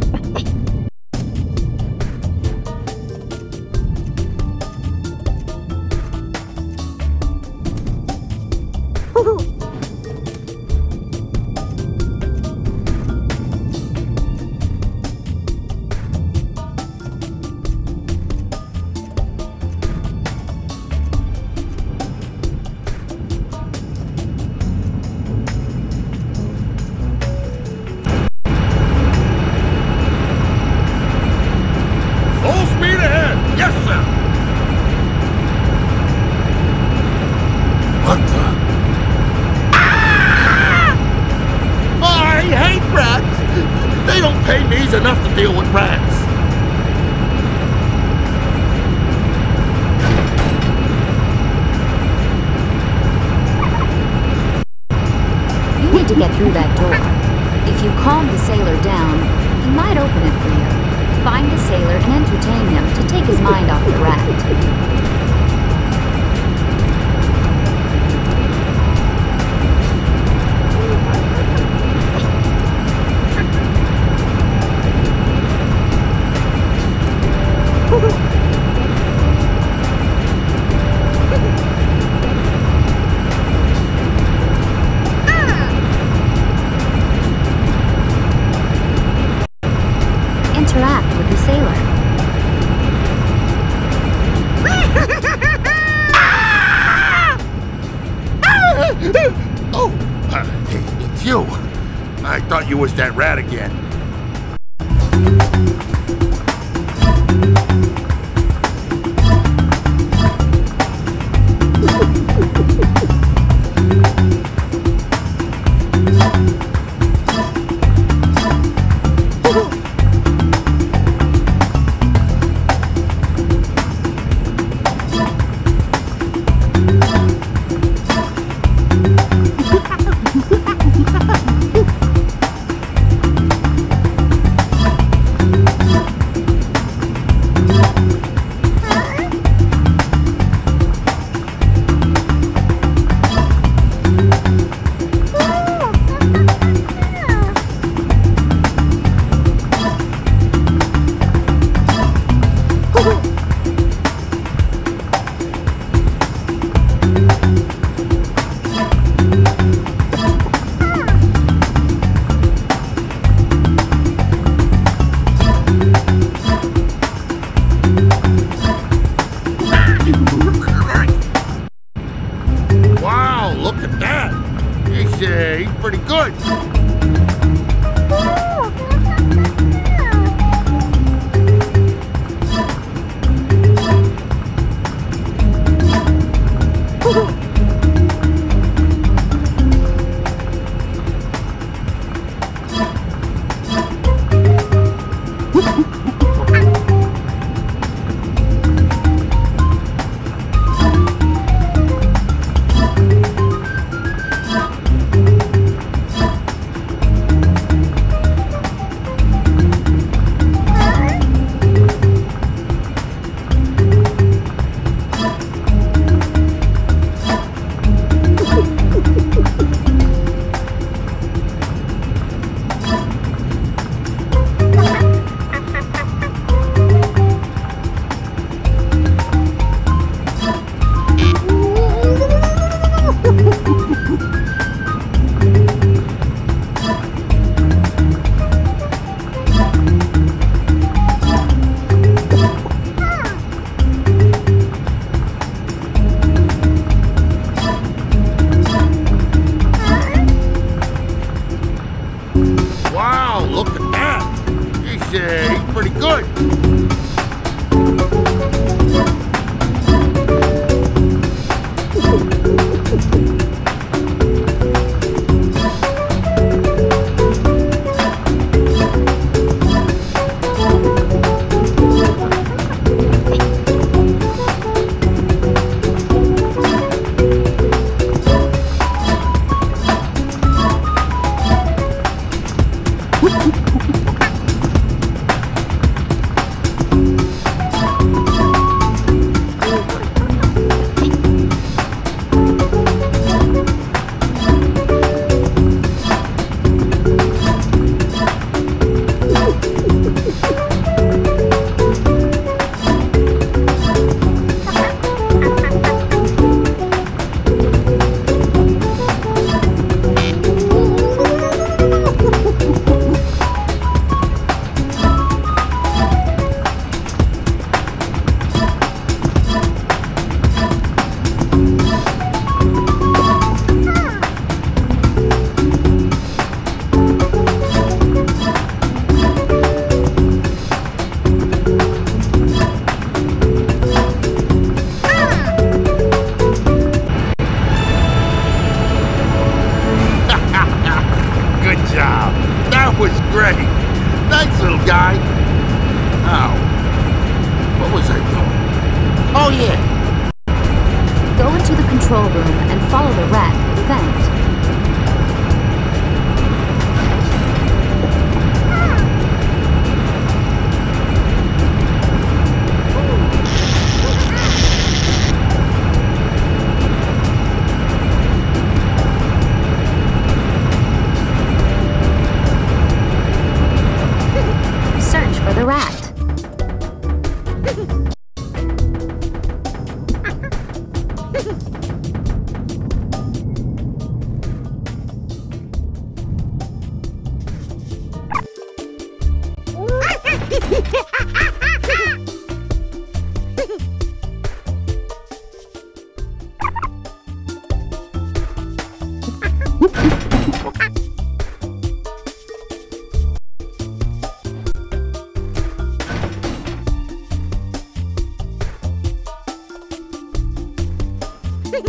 Ha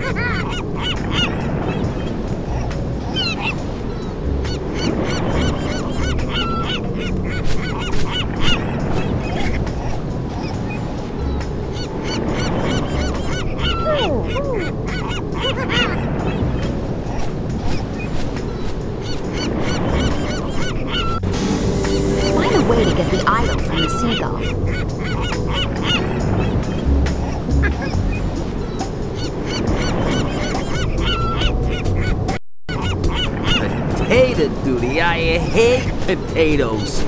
ha ha! Potatoes.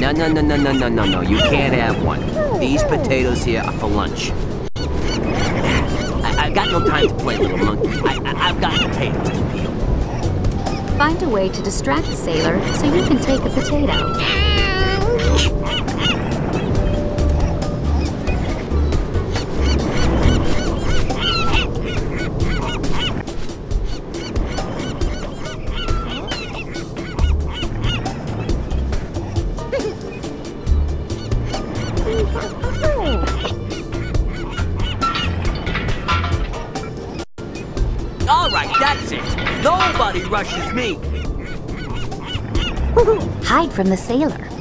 No, no, no, no, no, no, no, no. You can't have one. These potatoes here are for lunch. I, I've got no time to play little monkey. I, I've got potatoes to peel. Find a way to distract the sailor so you can take a potato. From the sailor.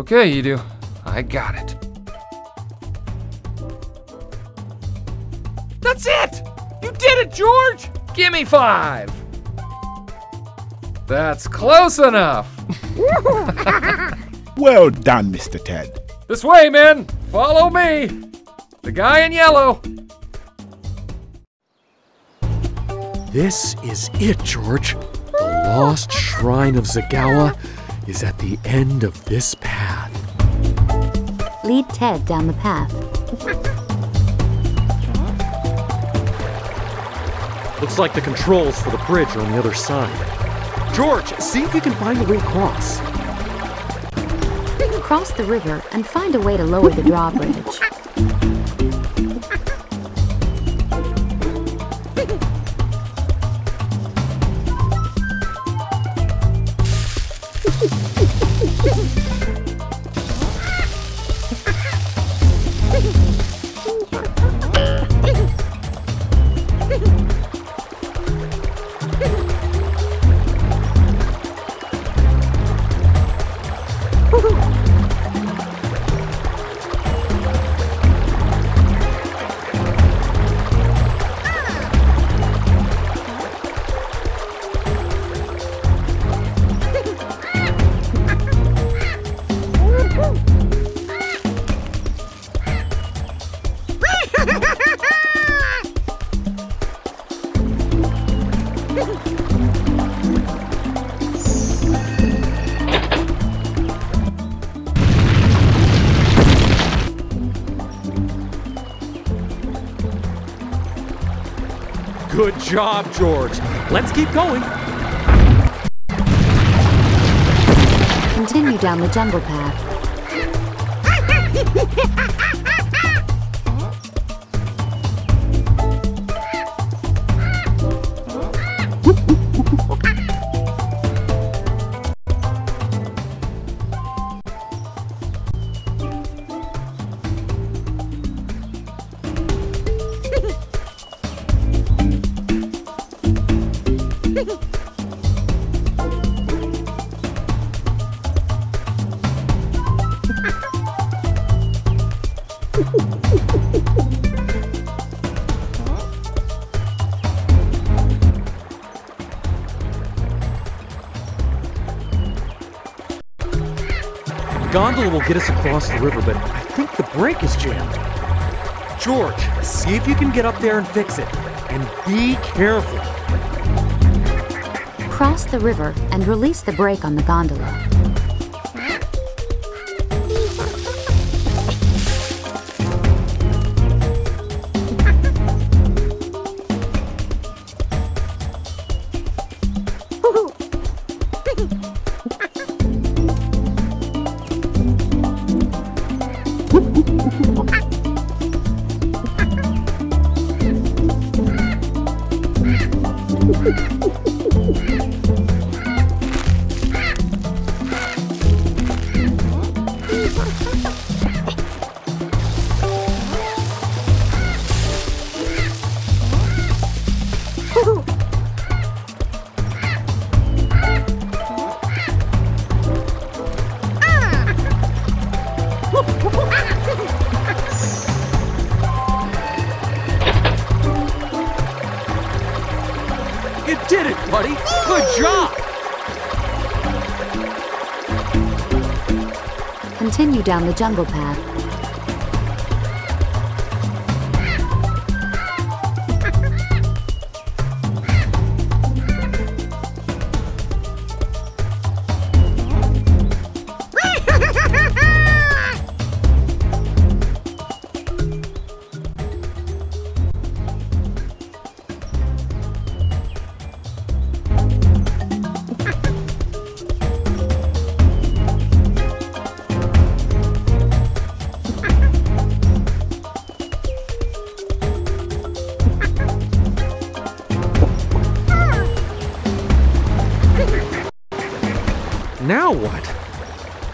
Okay, you do. I got it. That's it! You did it, George! Give me five! That's close enough! <laughs> Well done, Mr. Ted. This way, men! Follow me! The guy in yellow! This is it, George. The lost shrine of Zagawa is at the end of this path. Lead Ted down the path. Looks like the controls for the bridge are on the other side. George, see if you can find a way across. Cross the river and find a way to lower the drawbridge. Job, George. Let's keep going. Continue down the jungle path. Gondola will get us across the river, but I think the brake is jammed. George, see if you can get up there and fix it. And be careful. Cross the river and release the brake on the gondola. Good job. Continue down the jungle path.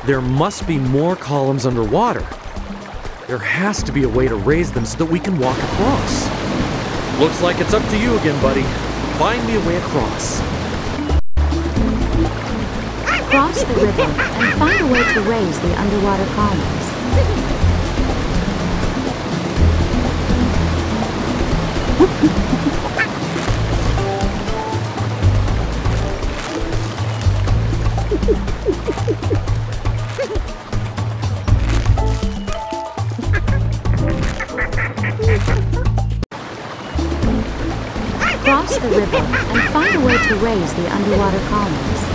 There must be more columns underwater. There has to be a way to raise them so that we can walk across. Looks like it's up to you again, buddy. Find me a way across. Cross the river and find a way to raise the underwater columns. <laughs> the underwater columns.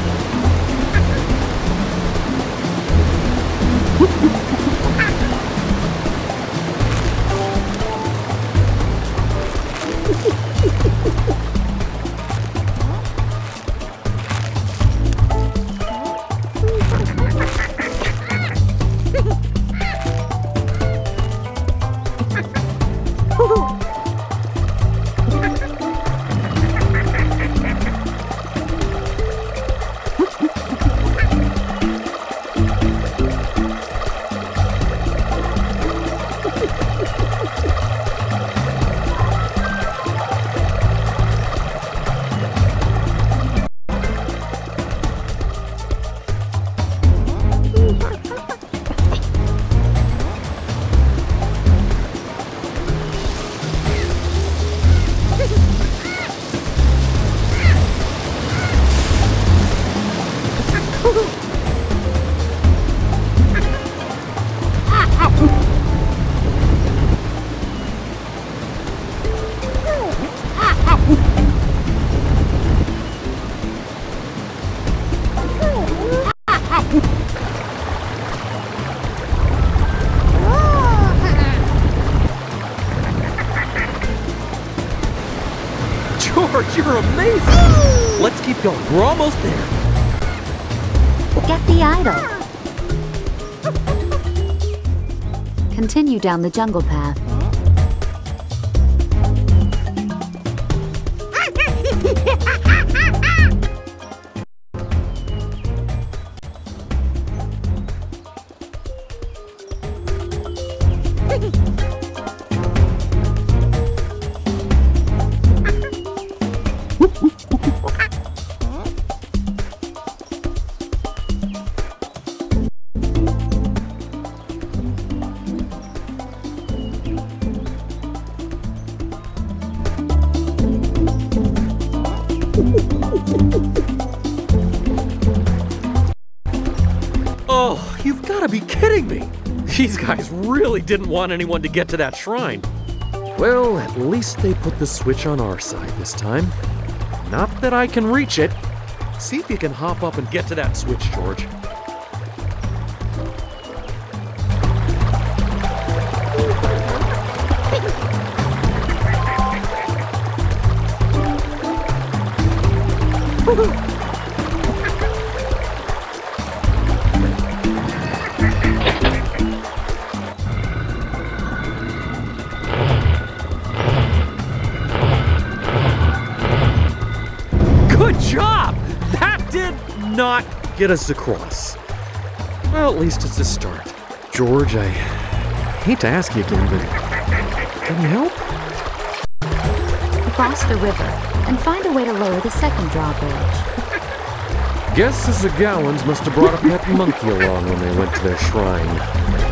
Almost there. Get the idol. Continue down the jungle path. <laughs> really didn't want anyone to get to that shrine. Well, at least they put the switch on our side this time. Not that I can reach it. See if you can hop up and get to that switch, George. Get us across. Well, at least it's a start. George, I hate to ask you again, but can you help? Cross the river and find a way to lower the second drawbridge. Guess the Gowans must have brought a pet monkey along when they went to their shrine.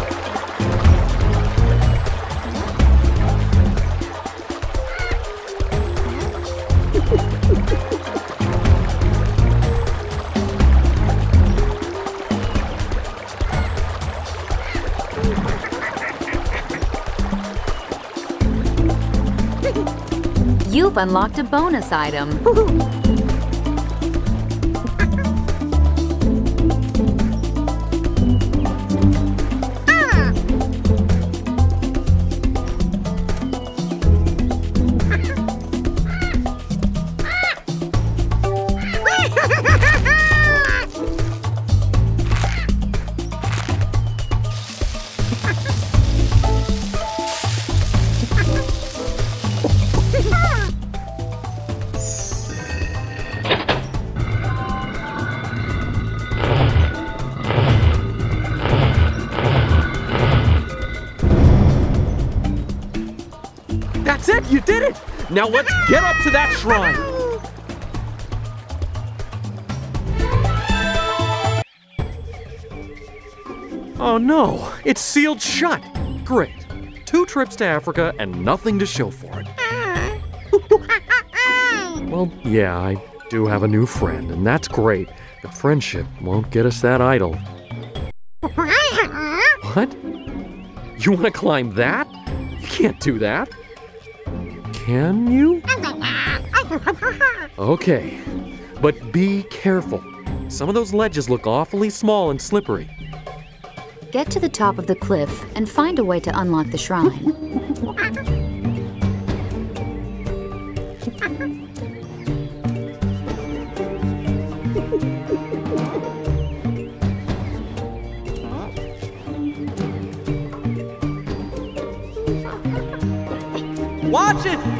Unlocked a bonus item. <laughs> Now let's get up to that shrine! Oh no, it's sealed shut! Great. Two trips to Africa and nothing to show for it. <laughs> Well, yeah, I do have a new friend, and that's great, but friendship won't get us that idol. <laughs> What? You want to climb that? You can't do that. Can you? Okay, but be careful. Some of those ledges look awfully small and slippery. Get to the top of the cliff and find a way to unlock the shrine. Watch it!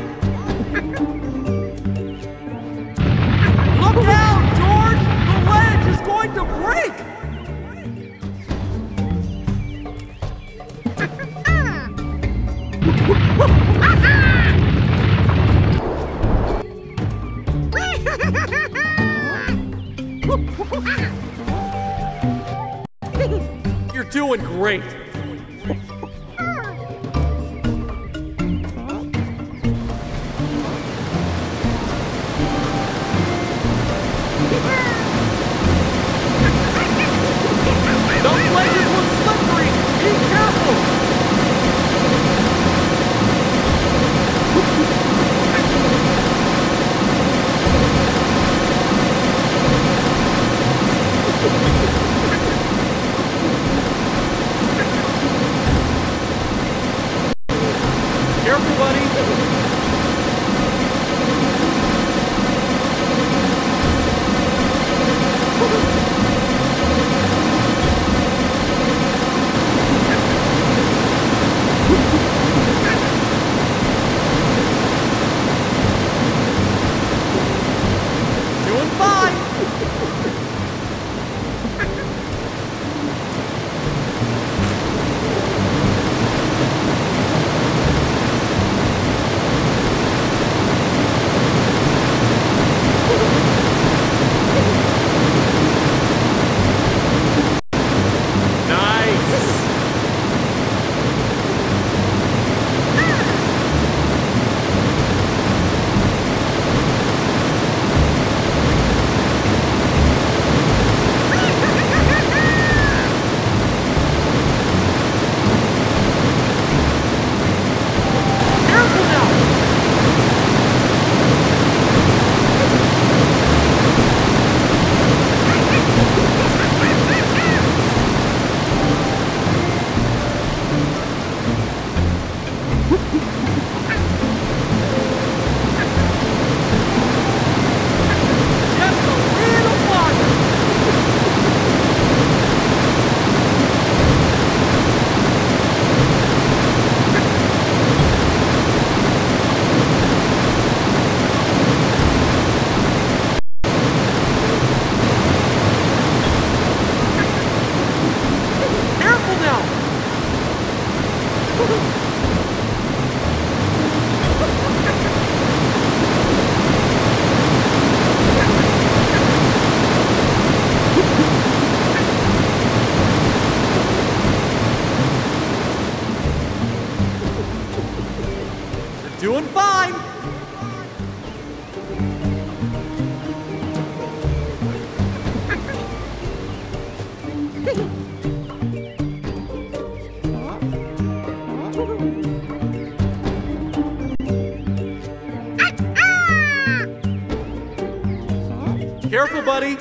Great. Buddy.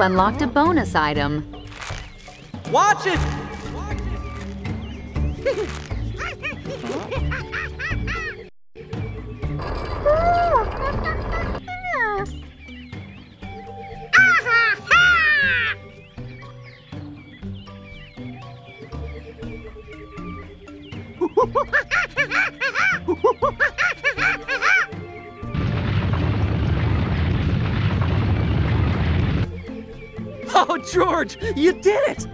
Unlocked a bonus item. Watch it! You did it!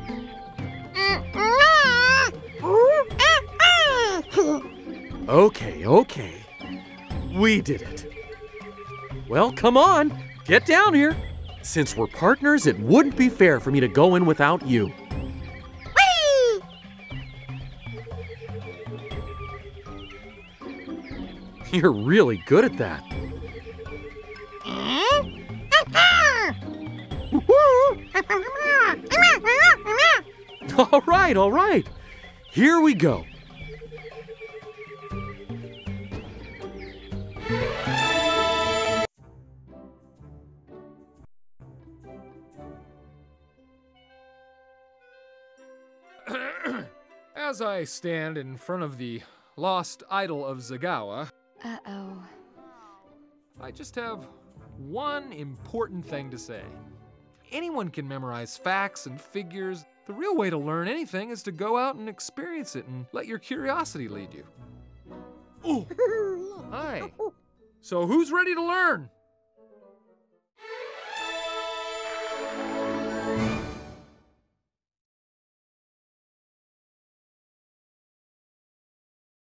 Okay, okay. We did it. Well, come on, get down here. Since we're partners, it wouldn't be fair for me to go in without you. <laughs> You're really good at that. <laughs> All right, all right. Here we go. <clears throat> As I stand in front of the lost idol of Zagawa, Uh-oh. I just have one important thing to say. Anyone can memorize facts and figures. The real way to learn anything is to go out and experience it and let your curiosity lead you. Ooh. Hi. So who's ready to learn?